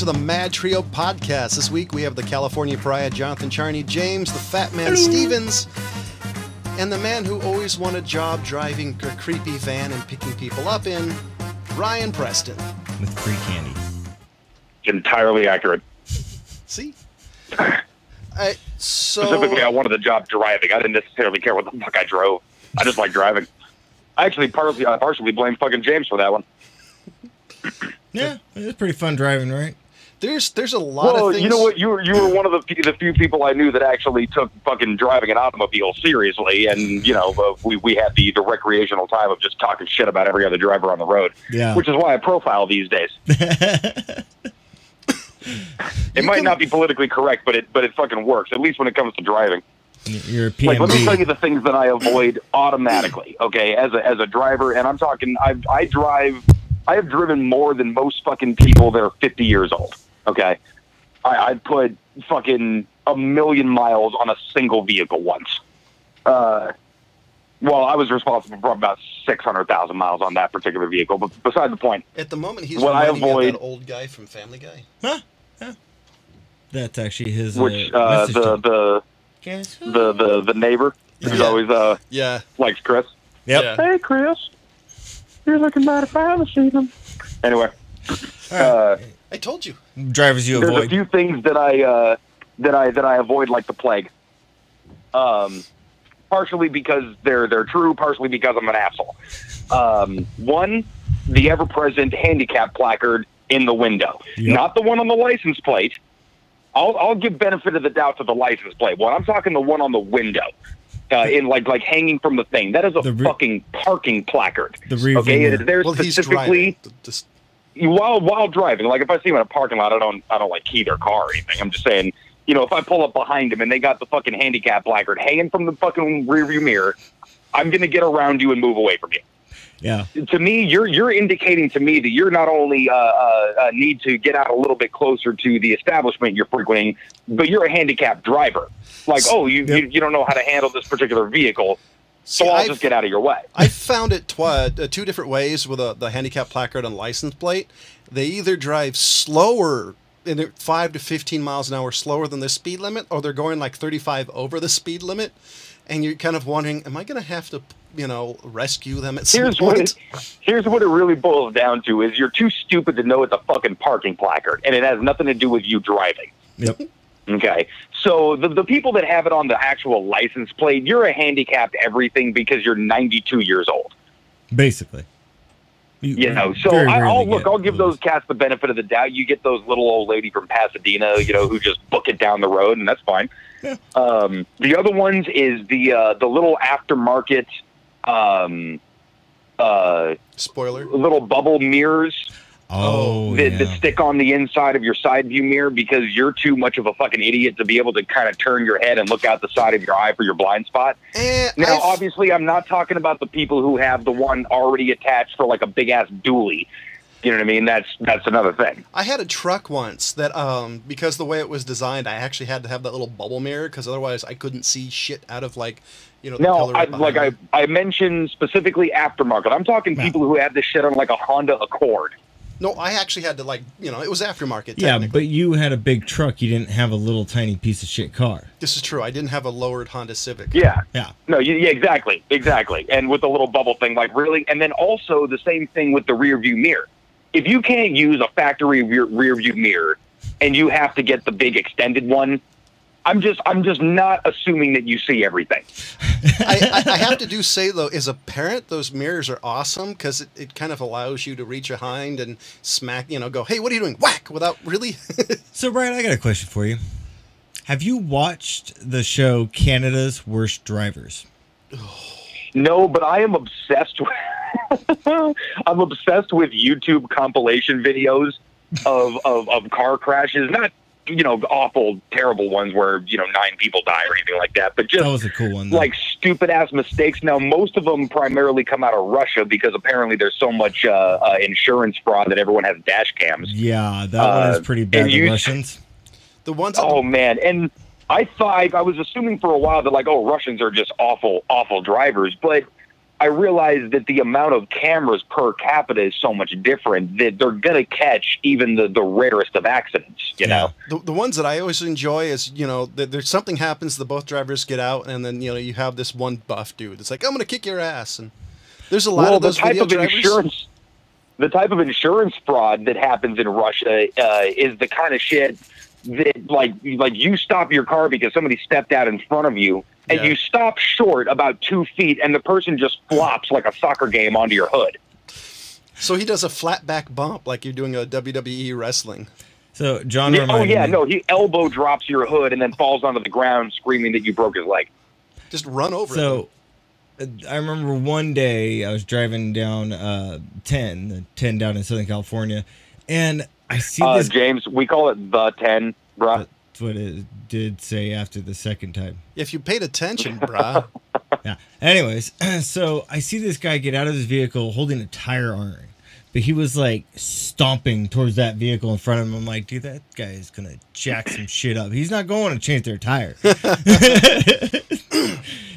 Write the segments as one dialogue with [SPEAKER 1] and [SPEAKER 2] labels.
[SPEAKER 1] to the Mad Trio podcast. This week we have the California Pariah, Jonathan Charney, James, the Fat Man Stevens, and the man who always wanted a job driving a creepy van and picking people up in, Ryan Preston.
[SPEAKER 2] with free candy.
[SPEAKER 3] entirely accurate.
[SPEAKER 1] See? I, so
[SPEAKER 3] Specifically, I wanted the job driving. I didn't necessarily care what the fuck I drove. I just like driving. I actually partially, I partially blame fucking James for that one.
[SPEAKER 2] Yeah, it's pretty fun driving, right?
[SPEAKER 1] There's there's a lot
[SPEAKER 3] Well,
[SPEAKER 1] of things.
[SPEAKER 3] you know what? You were you were one of the few, the few people I knew that actually took fucking driving an automobile seriously, and you know uh, we we had the the recreational time of just talking shit about every other driver on the road.
[SPEAKER 2] Yeah.
[SPEAKER 3] Which is why I profile these days. it
[SPEAKER 1] You
[SPEAKER 3] might
[SPEAKER 1] can-
[SPEAKER 3] not be politically correct, but it but it fucking works. At least when it comes to driving.
[SPEAKER 2] You're a
[SPEAKER 3] Like, let me tell you the things that I avoid automatically. Okay, as a as a driver, and I'm talking, I I drive, I have driven more than most fucking people that are 50 years old. Okay, I, I put fucking a million miles on a single vehicle once. Uh, well, I was responsible for about 600,000 miles on that particular vehicle, but beside the point.
[SPEAKER 1] At the moment, he's
[SPEAKER 3] What I
[SPEAKER 1] reminding me of
[SPEAKER 3] avoid-
[SPEAKER 1] that old guy from Family Guy.
[SPEAKER 2] Huh? Yeah. That's actually his.
[SPEAKER 3] Which
[SPEAKER 2] uh,
[SPEAKER 3] uh, the, the the the the neighbor who's
[SPEAKER 1] Yeah.
[SPEAKER 3] always uh
[SPEAKER 1] Yeah.
[SPEAKER 3] likes Chris.
[SPEAKER 2] Yep.
[SPEAKER 1] Yeah.
[SPEAKER 3] Hey, Chris. You're looking mighty fine this evening. Anyway, uh,
[SPEAKER 1] I told you.
[SPEAKER 2] Drivers you
[SPEAKER 3] there's a few things that I uh, that I that I avoid like the plague. Um, partially because they're they're true, partially because I'm an asshole. Um, one, the ever-present handicap placard in the window,
[SPEAKER 2] Yep.
[SPEAKER 3] not the one on the license plate. I'll I'll give benefit of the doubt to the license plate. Well, I'm talking the one on the window. Uh, in like like hanging from the thing. That is a
[SPEAKER 2] re-
[SPEAKER 3] fucking parking placard.
[SPEAKER 2] The rear
[SPEAKER 3] okay,
[SPEAKER 2] view
[SPEAKER 3] it is
[SPEAKER 2] mirror.
[SPEAKER 3] there
[SPEAKER 1] he's
[SPEAKER 3] specifically
[SPEAKER 1] driving.
[SPEAKER 3] While while driving, like if I see him in a parking lot, I don't I don't like key their car or anything. I'm just saying, you know, if I pull up behind him and they got the fucking handicap placard hanging from the fucking rearview mirror, I'm gonna get around you and move away from you.
[SPEAKER 2] Yeah.
[SPEAKER 3] To me, you're you're indicating to me that you're not only uh, uh, uh, need to get out a little bit closer to the establishment you're frequenting, but you're a handicapped driver. Like, oh, you you, you don't know how to handle this particular vehicle, so I'll
[SPEAKER 1] I've-
[SPEAKER 3] just get out of your way.
[SPEAKER 1] I found it twi- uh, two different ways with a, the handicap placard and license plate. They either drive slower, in five to fifteen miles an hour slower than the speed limit, or they're going like thirty-five over the speed limit, and you're kind of wondering, am I going to have to, you know, rescue them at some
[SPEAKER 3] here's what
[SPEAKER 1] point?
[SPEAKER 3] it, here's what it really boils down to is you're too stupid to know it's a fucking parking placard and it has nothing to do with you driving
[SPEAKER 2] Yep.
[SPEAKER 3] okay so the, the people that have it on the actual license plate you're a handicapped everything because you're 92 years old
[SPEAKER 2] Basically.
[SPEAKER 3] you know so I, I'll look i'll give those cats the benefit of the doubt you get those little old lady from pasadena you know who just book it down the road and that's fine
[SPEAKER 2] Yeah.
[SPEAKER 3] um, the other ones is the uh, the little aftermarket um, uh,
[SPEAKER 1] Spoiler.
[SPEAKER 3] little bubble mirrors
[SPEAKER 2] Oh,
[SPEAKER 3] that,
[SPEAKER 2] yeah.
[SPEAKER 3] that stick on the inside of your side view mirror because you're too much of a fucking idiot to be able to kind of turn your head and look out the side of your eye for your blind spot.
[SPEAKER 1] And
[SPEAKER 3] Now,
[SPEAKER 1] I've-
[SPEAKER 3] obviously, I'm not talking about the people who have the one already attached for like a big ass dually. You know what I mean? That's that's another thing.
[SPEAKER 1] I had a truck once that, um, because the way it was designed, I actually had to have that little bubble mirror because otherwise I couldn't see shit out of like, you know,
[SPEAKER 3] No, I,
[SPEAKER 1] behind
[SPEAKER 3] like I. I mentioned specifically aftermarket. I'm talking
[SPEAKER 2] Yeah.
[SPEAKER 3] people who have this shit on like a Honda Accord.
[SPEAKER 1] No, I actually had to like, you know, it was aftermarket.
[SPEAKER 2] Yeah, but you had a big truck. You didn't have a little tiny piece of shit car.
[SPEAKER 1] this is true. I didn't have a lowered Honda Civic.
[SPEAKER 3] Yeah.
[SPEAKER 2] Yeah.
[SPEAKER 3] No, you, yeah, exactly, exactly. And with the little bubble thing, like really, and then also the same thing with the rear view mirror. If you can't use a factory rear, rear view mirror, and you have to get the big extended one, I'm just, I'm just not assuming that you see everything.
[SPEAKER 1] I, I, I have to do say though, as a parent, those mirrors are awesome because it, it kind of allows you to reach behind and smack, you know, go, hey, what are you doing? Whack without really.
[SPEAKER 2] So, Brian, I got a question for you. Have you watched the show Canada's Worst Drivers?
[SPEAKER 3] No, but I am obsessed with. I'm obsessed with YouTube compilation videos of, of of car crashes. Not you know awful, terrible ones where you know nine people die or anything like that, but just
[SPEAKER 2] That was a cool one. though.
[SPEAKER 3] like stupid ass mistakes. Now, most of them primarily come out of Russia because apparently there's so much uh, uh, insurance fraud that everyone has dash cams.
[SPEAKER 2] yeah, that one
[SPEAKER 3] uh,
[SPEAKER 2] is pretty bad.
[SPEAKER 3] and
[SPEAKER 2] The
[SPEAKER 3] you-
[SPEAKER 2] Russians.
[SPEAKER 1] the ones.
[SPEAKER 3] Oh man, and I thought I was assuming for a while that like oh Russians are just awful, awful drivers, but I realize that the amount of cameras per capita is so much different that they're gonna catch even the, the rarest of accidents. You know,
[SPEAKER 1] The, the ones that I always enjoy is, you know, that there's something happens, the both drivers get out, and then, you know, you have this one buff dude. It's like, I'm going to kick your ass. And there's a lot
[SPEAKER 3] well,
[SPEAKER 1] of
[SPEAKER 3] the type
[SPEAKER 1] video
[SPEAKER 3] of
[SPEAKER 1] drivers.
[SPEAKER 3] insurance, the type of insurance fraud that happens in Russia uh, is the kind of shit that like like you stop your car because somebody stepped out in front of you and
[SPEAKER 1] Yeah.
[SPEAKER 3] you stop short about two feet and the person just flops like a soccer game onto your hood.
[SPEAKER 1] So he does a flat back bump like you're doing a WWE wrestling.
[SPEAKER 2] So John
[SPEAKER 3] Yeah, oh yeah,
[SPEAKER 2] me.
[SPEAKER 3] no, he elbow drops your hood and then falls onto the ground screaming that you broke his leg.
[SPEAKER 1] Just run over
[SPEAKER 2] So uh, I remember one day I was driving down uh, 10, the 10 down in Southern California, and I see
[SPEAKER 3] Uh,
[SPEAKER 2] this.
[SPEAKER 3] James, we call it the ten, bruh.
[SPEAKER 2] That's what it did say after the second time.
[SPEAKER 1] If you paid attention, brah.
[SPEAKER 2] Yeah. Anyways, so I see this guy get out of his vehicle holding a tire iron, but he was like stomping towards that vehicle in front of him. I'm like, dude, that guy is gonna jack some shit up. He's not going to change their tire.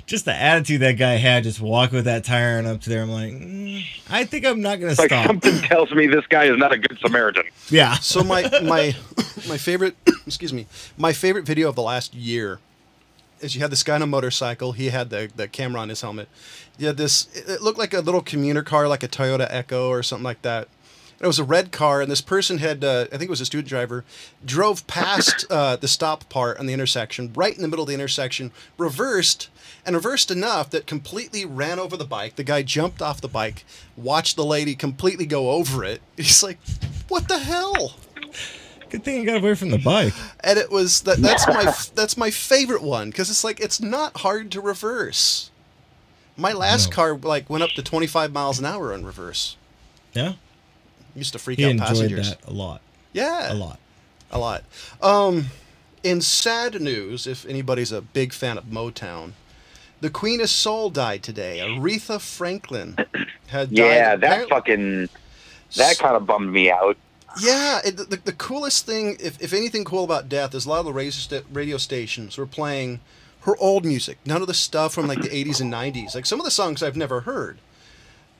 [SPEAKER 2] just the attitude that guy had, just walking with that tire iron up to there. I'm like, mm, I think I'm not gonna
[SPEAKER 3] Like
[SPEAKER 2] stop.
[SPEAKER 3] something tells me this guy is not a good Samaritan.
[SPEAKER 2] Yeah.
[SPEAKER 1] So my my my favorite excuse me my favorite video of the last year is you had this guy on a motorcycle. He had the the camera on his helmet. You had this. It it looked like a little commuter car, like a Toyota Echo or something like that. It was a red car, and this person had, uh, I think it was a student driver, drove past uh, the stop part on the intersection, right in the middle of the intersection, reversed, and reversed enough that completely ran over the bike. The guy jumped off the bike, watched the lady completely go over it. He's like, "What the hell?"
[SPEAKER 2] Good thing he got away from the bike.
[SPEAKER 1] and it was that that's my that's my favorite one because it's like it's not hard to reverse my last
[SPEAKER 2] No.
[SPEAKER 1] car like went up to 25 miles an hour in reverse
[SPEAKER 2] Yeah.
[SPEAKER 1] Used to freak
[SPEAKER 2] He
[SPEAKER 1] out
[SPEAKER 2] enjoyed
[SPEAKER 1] passengers
[SPEAKER 2] that a lot.
[SPEAKER 1] yeah
[SPEAKER 2] A lot.
[SPEAKER 1] a lot um in sad news if anybody's a big fan of motown the queen of soul died today aretha franklin had died
[SPEAKER 3] Yeah, that
[SPEAKER 1] apparently-
[SPEAKER 3] fucking that kind of bummed me out.
[SPEAKER 1] Yeah, it, the, the coolest thing, if, if anything cool about death, is a lot of the radio, radio stations were playing her old music. None of the stuff from like the 80s and 90s. Like some of the songs I've never heard.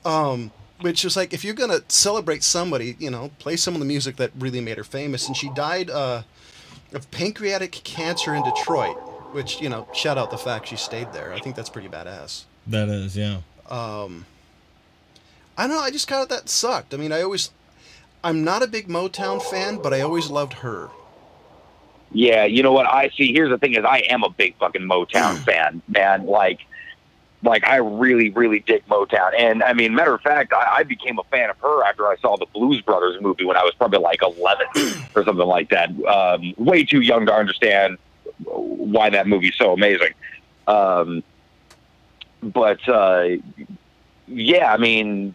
[SPEAKER 1] Um, which is like, if you're going to celebrate somebody, you know, play some of the music that really made her famous. And she died uh, of pancreatic cancer in Detroit, which, you know, shout out the fact she stayed there. I think that's pretty badass.
[SPEAKER 2] That is, yeah.
[SPEAKER 1] Um, I don't know. I just kind of that sucked. I mean, I always, I'm not a big Motown fan, but I always loved her.
[SPEAKER 3] Yeah, you know what I see. Here's the thing: is I am a big fucking Motown fan, man. Like, like I really, really dig Motown. And I mean, matter of fact, I, I became a fan of her after I saw the Blues Brothers movie when I was probably like 11 or something like that. Um, way too young to understand why that movie's so amazing. Um, but uh, yeah, I mean,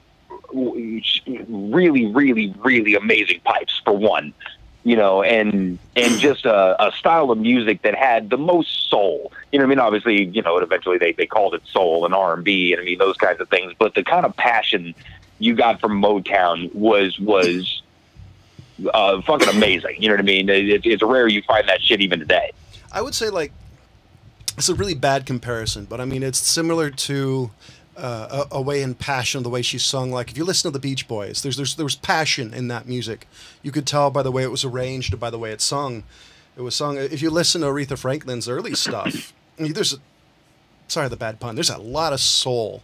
[SPEAKER 3] really, really, really amazing pipes for one you know, and and just a, a style of music that had the most soul. You know, what I mean, obviously, you know, eventually they, they called it soul and R and B, and I mean those kinds of things. But the kind of passion you got from Motown was was uh, fucking amazing. You know what I mean? It, it's rare you find that shit even today.
[SPEAKER 1] I would say like it's a really bad comparison, but I mean it's similar to uh, a, Away in Passion, the way she sung. Like if you listen to the Beach Boys, there's there's there was passion in that music. You could tell by the way it was arranged, by the way it sung. It was sung. If you listen to Aretha Franklin's early stuff, I mean, there's a, sorry the bad pun. There's a lot of soul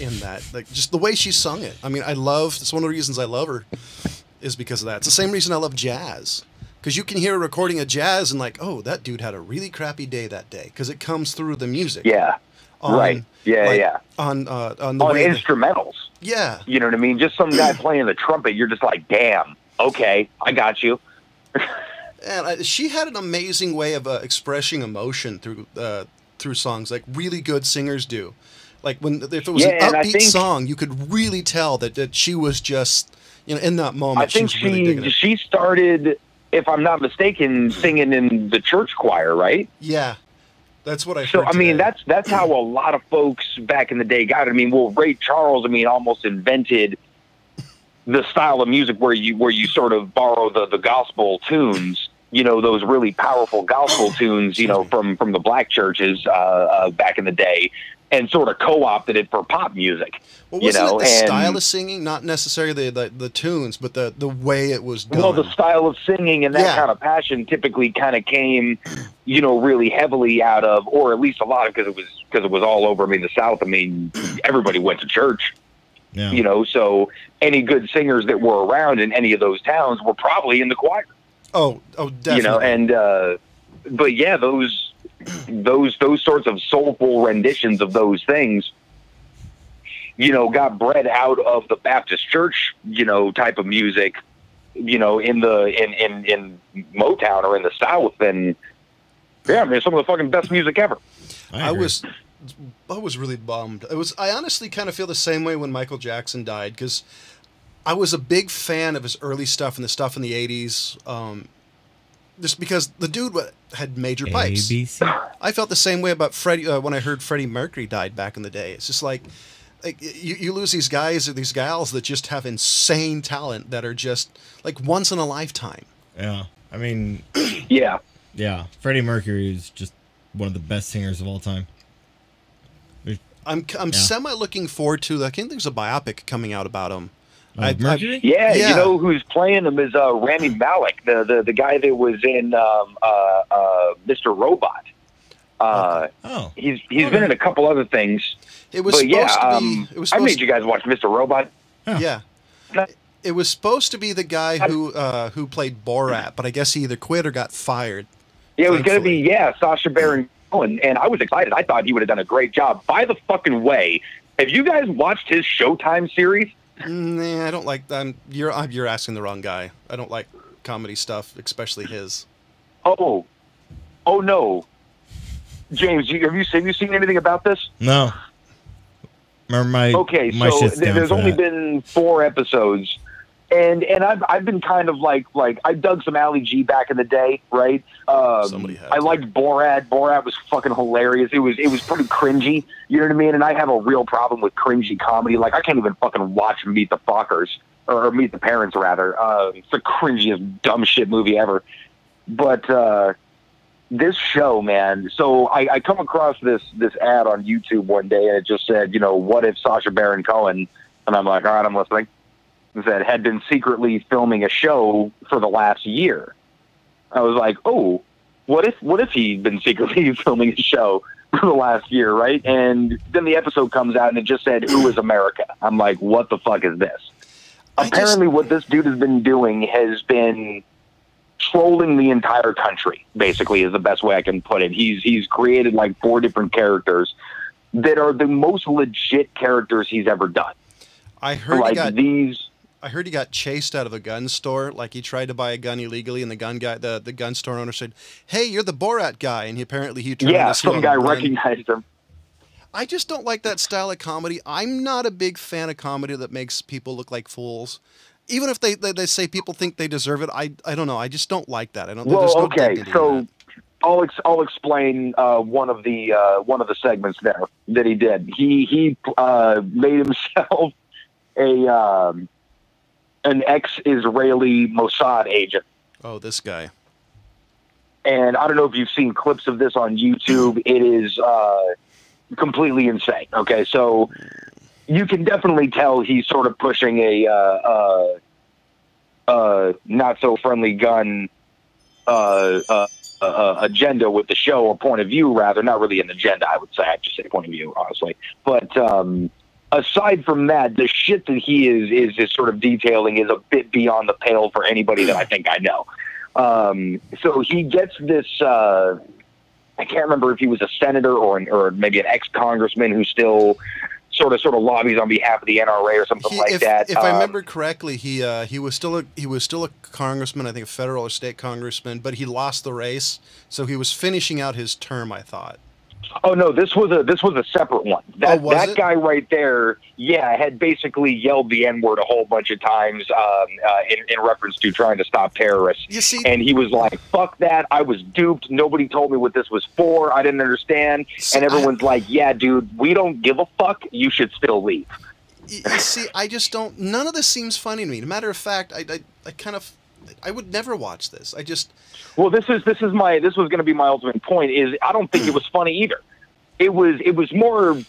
[SPEAKER 1] in that. Like just the way she sung it. I mean, I love. It's one of the reasons I love her is because of that. It's the same reason I love jazz. Because you can hear a recording of jazz and like, oh, that dude had a really crappy day that day. Because it comes through the music.
[SPEAKER 3] Yeah,
[SPEAKER 1] On,
[SPEAKER 3] right. Yeah,
[SPEAKER 1] like,
[SPEAKER 3] yeah.
[SPEAKER 1] On uh, on the
[SPEAKER 3] On
[SPEAKER 1] way. that-
[SPEAKER 3] instrumentals.
[SPEAKER 1] yeah,
[SPEAKER 3] You know what I mean? Just some guy playing the trumpet. You're just like, damn. Okay, I got you.
[SPEAKER 1] and I, she had an amazing way of uh, expressing emotion through uh, through songs, like really good singers do. Like when if it was
[SPEAKER 3] Yeah,
[SPEAKER 1] an upbeat
[SPEAKER 3] think-
[SPEAKER 1] song, you could really tell that, that she was just you know in that moment.
[SPEAKER 3] I think
[SPEAKER 1] she was really
[SPEAKER 3] she started, if I'm not mistaken, singing in the church choir, right?
[SPEAKER 1] Yeah, that's what I.
[SPEAKER 3] So I mean,
[SPEAKER 1] today.
[SPEAKER 3] that's that's how a lot of folks back in the day got it. I mean, well, Ray Charles, I mean, almost invented the style of music where you where you sort of borrow the the gospel tunes. You know, those really powerful gospel tunes. You know, from from the black churches uh, uh, back in the day. And sort of co-opted it for pop music.
[SPEAKER 1] Well,
[SPEAKER 3] you
[SPEAKER 1] wasn't
[SPEAKER 3] know,
[SPEAKER 1] it the
[SPEAKER 3] and
[SPEAKER 1] style of singing, not necessarily the, the, the tunes, but the, the way it was done?
[SPEAKER 3] well, the style of singing and that
[SPEAKER 1] Yeah.
[SPEAKER 3] kind of passion typically kind of came, you know, really heavily out of, or at least a lot of because it was because it was all over. I mean, the South. I mean, everybody went to church.
[SPEAKER 2] Yeah.
[SPEAKER 3] you know so any good singers that were around in any of those towns were probably in the choir
[SPEAKER 1] oh, oh, definitely.
[SPEAKER 3] you know and uh but yeah those those those sorts of soulful renditions of those things you know got bred out of the baptist church you know type of music you know in the in in in motown or in the south and yeah man some of the fucking best music ever
[SPEAKER 1] I
[SPEAKER 2] agree.
[SPEAKER 1] was I was really bummed. It was I honestly kind of feel the same way when Michael Jackson died because I was a big fan of his early stuff and the stuff in the '80s. Um, just because the dude had major pipes.
[SPEAKER 2] ABC.
[SPEAKER 1] I felt the same way about Freddie uh, when I heard Freddie Mercury died back in the day. It's just like, like you, you lose these guys or these gals that just have insane talent that are just like once in a lifetime.
[SPEAKER 2] Yeah. I mean,
[SPEAKER 3] yeah
[SPEAKER 2] yeah. Freddie Mercury is just one of the best singers of all time.
[SPEAKER 1] I'm I'm
[SPEAKER 2] Yeah.
[SPEAKER 1] semi looking forward to. I think there's a biopic coming out about him.
[SPEAKER 2] Uh,
[SPEAKER 1] I- I-
[SPEAKER 3] Yeah,
[SPEAKER 1] Yeah.
[SPEAKER 3] you know who's playing him is uh, Rami Malek, the, the the guy that was in um, uh, uh, Mr. Robot. Uh,
[SPEAKER 2] Oh.
[SPEAKER 3] he's he's been in a couple other things,
[SPEAKER 1] It was supposed
[SPEAKER 3] yeah,
[SPEAKER 1] to be.
[SPEAKER 3] um,
[SPEAKER 1] it was
[SPEAKER 3] I made you guys watch Mr. Robot.
[SPEAKER 1] Yeah. It was supposed to be the guy who uh, who played Borat, but I guess he either quit or got fired.
[SPEAKER 3] Yeah, it was going to be yeah, Sacha Baron Cohen, and I was excited. I thought he would have done a great job. By the fucking way, have you guys watched his Showtime series?
[SPEAKER 1] Nah, I don't like. I'm you're I'm, you're asking the wrong guy. I don't like comedy stuff, especially his.
[SPEAKER 3] Oh, oh no, James, you, have you have you seen anything about this?
[SPEAKER 2] No. Remember my
[SPEAKER 3] Okay,
[SPEAKER 2] my
[SPEAKER 3] so
[SPEAKER 2] shit's
[SPEAKER 3] th-
[SPEAKER 2] down
[SPEAKER 3] there's
[SPEAKER 2] for
[SPEAKER 3] only
[SPEAKER 2] that.
[SPEAKER 3] been four episodes, and and I've I've been kind of like like I dug some Ali G back in the day, right? Um,
[SPEAKER 1] Somebody had
[SPEAKER 3] I
[SPEAKER 1] to.
[SPEAKER 3] liked Borat. Borat was fucking hilarious. It was it was pretty cringy. You know what I mean? And I have a real problem with cringy comedy. Like I can't even fucking watch Meet the Fuckers or Meet the Parents rather. Uh, it's the cringiest dumb shit movie ever. But uh, this show, man. So I, I come across this this ad on YouTube one day, and it just said, you know, what if Sacha Baron Cohen? And I'm like, all right, I'm listening. Said had been secretly filming a show for the last year. I was like, oh, what if what if he'd been secretly filming a show for the last year, right? And then the episode comes out, and it just said, "Who is America?" I'm like, what the fuck is this?
[SPEAKER 1] I just-
[SPEAKER 3] Apparently, what this dude has been doing has been trolling the entire country. Basically, is the best way I can put it. He's he's created like four different characters that are the most legit characters he's ever done.
[SPEAKER 1] I heard he
[SPEAKER 3] like
[SPEAKER 1] got.
[SPEAKER 3] these.
[SPEAKER 1] I heard he got chased out of a gun store. Like he tried to buy a gun illegally, and the gun guy, the, the gun store owner said, "Hey, you're the Borat guy," and he apparently he turned
[SPEAKER 3] Yeah, some guy recognized him.
[SPEAKER 1] I just don't like that style of comedy. I'm not a big fan of comedy that makes people look like fools. Even if they, they, they say people think they deserve it, I I don't know. I just don't like that. I don't.
[SPEAKER 3] Well,
[SPEAKER 1] no
[SPEAKER 3] okay, so. I'll ex- I'll explain uh, one of the uh, one of the segments there that he did. He he uh, made himself a um, an ex-Israeli Mossad agent,
[SPEAKER 1] oh, this guy.
[SPEAKER 3] and I don't know if you've seen clips of this on YouTube. It is uh, completely insane. Okay, so you can definitely tell he's sort of pushing a uh, uh, uh, not so friendly gun uh, uh, uh, agenda with the show, or point of view, rather. Not really an agenda, I would say. I'd just say point of view, honestly. But um, aside from that, the shit that he is, is is sort of detailing is a bit beyond the pale for anybody that I think I know. Um, so he gets this. Uh, I can't remember if he was a senator or an, or maybe an ex congressman who still sort of sort of lobbies on behalf of the NRA or something
[SPEAKER 1] He-
[SPEAKER 3] like
[SPEAKER 1] if,
[SPEAKER 3] that.
[SPEAKER 1] if I
[SPEAKER 3] Um,
[SPEAKER 1] remember correctly, he uh, he was still a he was still a congressman. I think a federal or state congressman, but he lost the race, so he was finishing out his term. I thought.
[SPEAKER 3] Oh no, this was a this was a separate one. That
[SPEAKER 1] Oh,
[SPEAKER 3] that
[SPEAKER 1] it?
[SPEAKER 3] guy right there, yeah, had basically yelled the N word a whole bunch of times um, uh, in, in reference to trying to stop terrorists.
[SPEAKER 1] You see,
[SPEAKER 3] And he was like, "Fuck that! I was duped. Nobody told me what this was for. I didn't understand."
[SPEAKER 1] See,
[SPEAKER 3] And
[SPEAKER 1] I-
[SPEAKER 3] everyone's like, "Yeah, dude, we don't give a fuck. You should still leave."
[SPEAKER 1] you, you see, I just don't. None of this seems funny to me. Matter of fact, I, I, I kind of, I would never watch this. I just,
[SPEAKER 3] Well, this is this is my this was going to be my ultimate point. Is I don't think it was funny either. It was it was more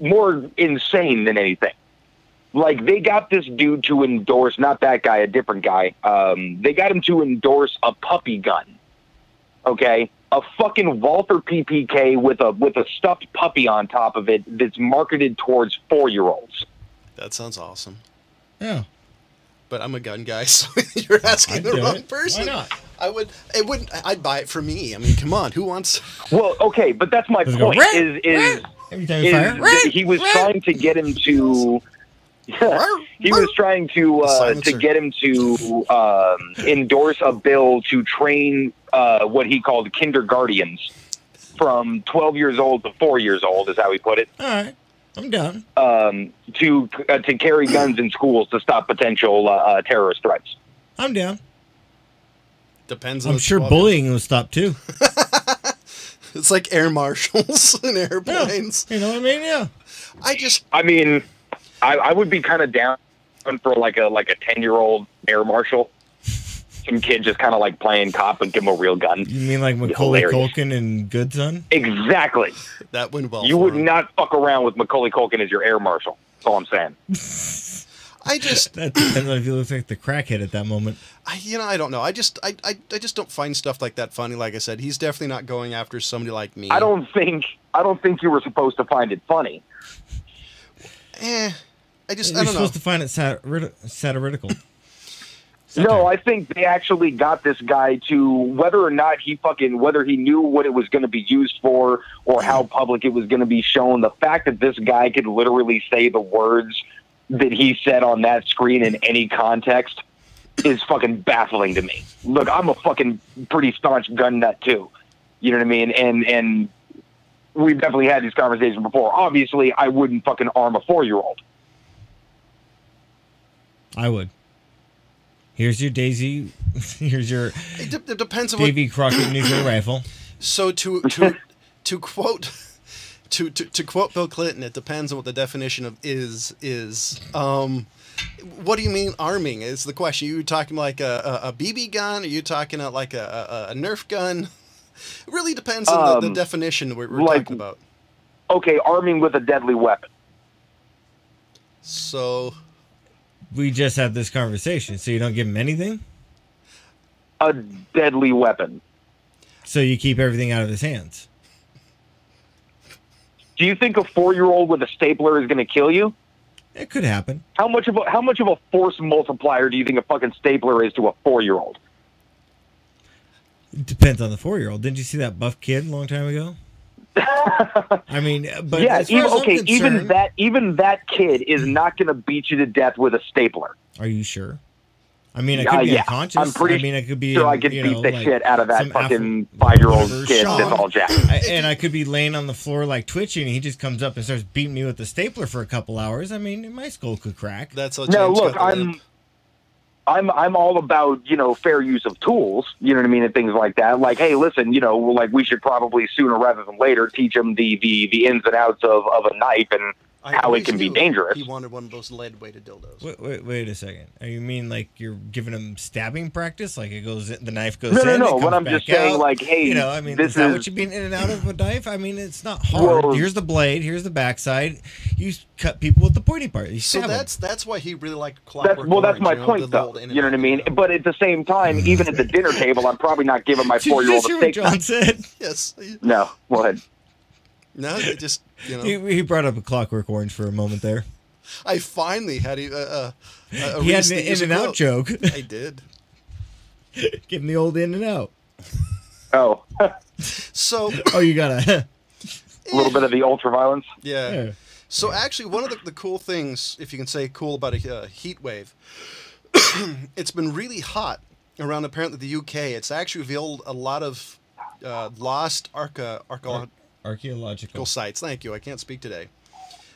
[SPEAKER 3] more insane than anything. Like they got this dude to endorse, not that guy, a different guy. Um, they got him to endorse a puppy gun. Okay, a fucking Walther PPK with a with a stuffed puppy on top of it that's marketed towards four year olds.
[SPEAKER 1] That sounds awesome.
[SPEAKER 2] Yeah.
[SPEAKER 1] But I'm a gun guy, so you're asking
[SPEAKER 2] I'd
[SPEAKER 1] the wrong
[SPEAKER 2] it.
[SPEAKER 1] person.
[SPEAKER 2] Why not?
[SPEAKER 1] I would. It wouldn't. I'd buy it for me. I mean, come on. Who wants?
[SPEAKER 3] Well, okay, but that's my
[SPEAKER 2] Does it go,
[SPEAKER 3] point.
[SPEAKER 2] "Rah,
[SPEAKER 3] Is is
[SPEAKER 2] Every
[SPEAKER 3] is he was trying to get him to. he was trying to uh, to get him to um, endorse a bill to train uh, what he called kindergartens from 12 years old to four years old, is how he put it,
[SPEAKER 2] All right. I'm down.
[SPEAKER 3] um, to uh, to carry guns in schools to stop potential uh, uh, terrorist threats.
[SPEAKER 2] I'm down.
[SPEAKER 1] Depends on.
[SPEAKER 2] I'm
[SPEAKER 1] the
[SPEAKER 2] sure
[SPEAKER 1] squadron.
[SPEAKER 2] bullying will stop too.
[SPEAKER 1] It's like air marshals and airplanes.
[SPEAKER 2] You know what I mean? Yeah.
[SPEAKER 1] I just.
[SPEAKER 3] I mean, I, I would be kind of down for like a like a 10 year old air marshal. Some kid just kind of like playing cop and give him a real gun.
[SPEAKER 2] You mean like Macaulay
[SPEAKER 3] Hilarious.
[SPEAKER 2] Culkin and Good Son?
[SPEAKER 3] Exactly.
[SPEAKER 1] That went well.
[SPEAKER 3] You would
[SPEAKER 1] him.
[SPEAKER 3] not fuck around with Macaulay Culkin as your air marshal. That's all I'm saying.
[SPEAKER 1] I just.
[SPEAKER 2] That depends on if you look like the crackhead at that moment.
[SPEAKER 1] I, you know, I don't know. I just, I, I, I just don't find stuff like that funny. Like I said, he's definitely not going after somebody like me.
[SPEAKER 3] I don't think I don't think you were supposed to find it funny.
[SPEAKER 1] Eh, I just,
[SPEAKER 2] You're
[SPEAKER 1] I don't know.
[SPEAKER 2] supposed to find it satir- satirical.
[SPEAKER 3] No, I think they actually got this guy to whether or not he fucking whether he knew what it was going to be used for or how mm-hmm. public it was going to be shown. The fact that this guy could literally say the words that he said on that screen in any context is fucking baffling to me. Look, I'm a fucking pretty staunch gun nut too. You know what I mean? And and we've definitely had these conversations before. Obviously, I wouldn't fucking arm a four year old.
[SPEAKER 2] I would. Here's your Daisy. Here's your
[SPEAKER 1] It, de- it depends on what.
[SPEAKER 2] Davy Crockett nuclear rifle.
[SPEAKER 1] So to to to quote. To, to, to quote Bill Clinton, it depends on what the definition of is is. Um, what do you mean arming? Is the question? Are you talking like a, a, a BB gun? Are you talking a, like a, a, a Nerf gun? It really depends on the, the
[SPEAKER 3] Um,
[SPEAKER 1] definition we're, we're
[SPEAKER 3] like-
[SPEAKER 1] talking about.
[SPEAKER 3] Okay, arming with a deadly weapon.
[SPEAKER 1] So
[SPEAKER 2] We just had this conversation, so you don't give him anything.
[SPEAKER 3] A deadly weapon.
[SPEAKER 2] So you keep everything out of his hands.
[SPEAKER 3] Do you think a four-year-old with a stapler is going to kill you?
[SPEAKER 2] It could happen.
[SPEAKER 3] How much of a how much of a force multiplier do you think a fucking stapler is to a four-year-old?
[SPEAKER 2] It depends on the four-year-old. Didn't you see that buff kid a long time ago? I mean, but
[SPEAKER 3] yeah,
[SPEAKER 2] as far
[SPEAKER 3] even,
[SPEAKER 2] as I'm
[SPEAKER 3] okay, even that even that kid is not going to beat you to death with a stapler.
[SPEAKER 2] Are you sure? I mean, I
[SPEAKER 3] Uh,
[SPEAKER 2] could be
[SPEAKER 3] yeah,
[SPEAKER 2] unconscious.
[SPEAKER 3] I'm pretty
[SPEAKER 2] I mean, I could be.
[SPEAKER 3] sure I could
[SPEAKER 2] you
[SPEAKER 3] beat
[SPEAKER 2] know,
[SPEAKER 3] the
[SPEAKER 2] like,
[SPEAKER 3] shit out of that fucking
[SPEAKER 2] Afro-
[SPEAKER 3] five-year-old kid
[SPEAKER 2] shock.
[SPEAKER 3] that's all jacked.
[SPEAKER 2] I, and I could be laying on the floor like twitching, and he just comes up and starts beating me with a stapler for a couple hours. I mean, my skull could crack.
[SPEAKER 1] that's how
[SPEAKER 3] No, look, I'm
[SPEAKER 1] lip.
[SPEAKER 3] I'm I'm all about you know fair use of tools. You know what I mean, and things like that. Like, hey, listen, you know, like we should probably sooner rather than later teach them the the the ins and outs of of a knife and how it can be
[SPEAKER 1] knew
[SPEAKER 3] dangerous.
[SPEAKER 1] He wanted one of those lead weighted dildos.
[SPEAKER 2] Wait, wait, wait a second. You mean like you're giving him stabbing practice? Like it goes, in, the knife goes
[SPEAKER 3] No,
[SPEAKER 2] in.
[SPEAKER 3] no,
[SPEAKER 2] it
[SPEAKER 3] no.
[SPEAKER 2] comes
[SPEAKER 3] What I'm
[SPEAKER 2] back
[SPEAKER 3] just saying,
[SPEAKER 2] out.
[SPEAKER 3] like, hey,
[SPEAKER 2] you know, I mean,
[SPEAKER 3] this
[SPEAKER 2] is that
[SPEAKER 3] is-
[SPEAKER 2] what you've been in and out of a knife? I mean, it's not hard.
[SPEAKER 3] Well-
[SPEAKER 2] here's the blade. Here's the backside. You cut people with the pointy part. You
[SPEAKER 1] So
[SPEAKER 2] stab 'em.
[SPEAKER 1] that's that's why he really liked Clockwork
[SPEAKER 3] That's well, that's my
[SPEAKER 1] you know,
[SPEAKER 3] point,
[SPEAKER 1] the
[SPEAKER 3] though.
[SPEAKER 1] old
[SPEAKER 3] You know what I mean?
[SPEAKER 1] out.
[SPEAKER 3] But at the same time, even at the dinner table, I'm probably not giving my four year old
[SPEAKER 2] just
[SPEAKER 3] a
[SPEAKER 2] hear what
[SPEAKER 3] steak.
[SPEAKER 2] John said?
[SPEAKER 1] Yes.
[SPEAKER 3] No, go ahead.
[SPEAKER 1] No, they just you know.
[SPEAKER 2] He, he brought up a Clockwork Orange for a moment there.
[SPEAKER 1] I finally had a, a, a, a
[SPEAKER 2] he had an in and out joke.
[SPEAKER 1] I did.
[SPEAKER 2] Give him the old in and out.
[SPEAKER 3] Oh,
[SPEAKER 1] So
[SPEAKER 2] Oh, you gotta.
[SPEAKER 3] A little bit of the ultra violence.
[SPEAKER 1] yeah.
[SPEAKER 2] Yeah.
[SPEAKER 1] So actually, one of the, the cool things, if you can say cool about a uh, heat wave, it's been really hot around apparently the UK. It's actually revealed a lot of uh, lost arca- archaeological
[SPEAKER 2] Archaeological.
[SPEAKER 1] sites. Thank you. I can't speak today.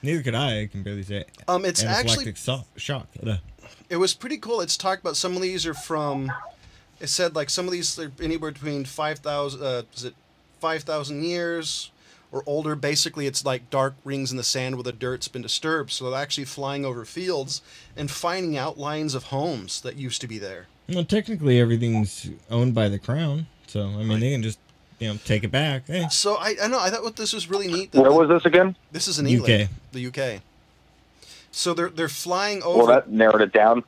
[SPEAKER 2] Neither could I. I can barely say it.
[SPEAKER 1] Um, it's actually
[SPEAKER 2] so- shock.
[SPEAKER 1] It was pretty cool. It's talked about some of these are from. It said like some of these are anywhere between five thousand. Uh, is it five thousand years or older? Basically, it's like dark rings in the sand where the dirt's been disturbed. So they're actually flying over fields and finding outlines of homes that used to be there.
[SPEAKER 2] Well, technically, everything's owned by the crown, so I mean, they can just you know, take it back. Eh,
[SPEAKER 1] So I, I know I thought what this was really neat. that
[SPEAKER 3] Where was this again?
[SPEAKER 1] This is in
[SPEAKER 2] UK.
[SPEAKER 1] England, the UK. So they're they're flying over.
[SPEAKER 3] Well, that narrowed it down.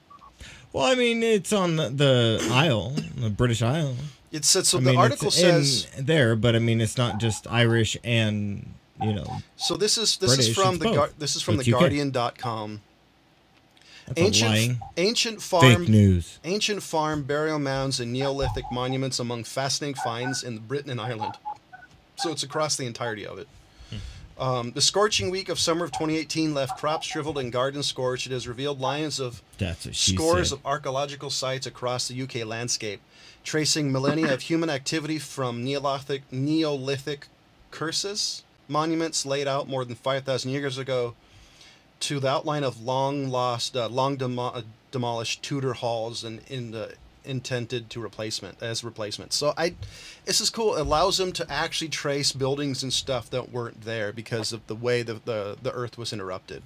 [SPEAKER 2] Well, I mean, it's on the, the Isle, the British Isle.
[SPEAKER 1] it said so.
[SPEAKER 2] I
[SPEAKER 1] the
[SPEAKER 2] mean,
[SPEAKER 1] article
[SPEAKER 2] it's
[SPEAKER 1] says
[SPEAKER 2] in there, but I mean, it's not just Irish and you know,
[SPEAKER 1] so. This is this is from the
[SPEAKER 2] both.
[SPEAKER 1] Gar- this is from
[SPEAKER 2] So
[SPEAKER 1] the
[SPEAKER 2] it's UK.
[SPEAKER 1] Guardian.com.
[SPEAKER 2] that's
[SPEAKER 1] Ancient ancient farm
[SPEAKER 2] fake news.
[SPEAKER 1] ancient farm burial mounds and Neolithic monuments among fascinating finds in Britain and Ireland. So it's across the entirety of it. Um, the scorching week of summer of 2018 left crops shriveled and gardens scorched. It has revealed lines of
[SPEAKER 2] That's what she
[SPEAKER 1] scores
[SPEAKER 2] said.
[SPEAKER 1] of archaeological sites across the UK landscape, tracing millennia of human activity from Neolithic Neolithic cursus, monuments laid out more than 5,000 years ago, to the outline of long lost, uh, long demo- uh, demolished Tudor halls and in the intended to replacement as replacement. So I, this is cool. It allows them to actually trace buildings and stuff that weren't there because of the way the the, the Earth was interrupted.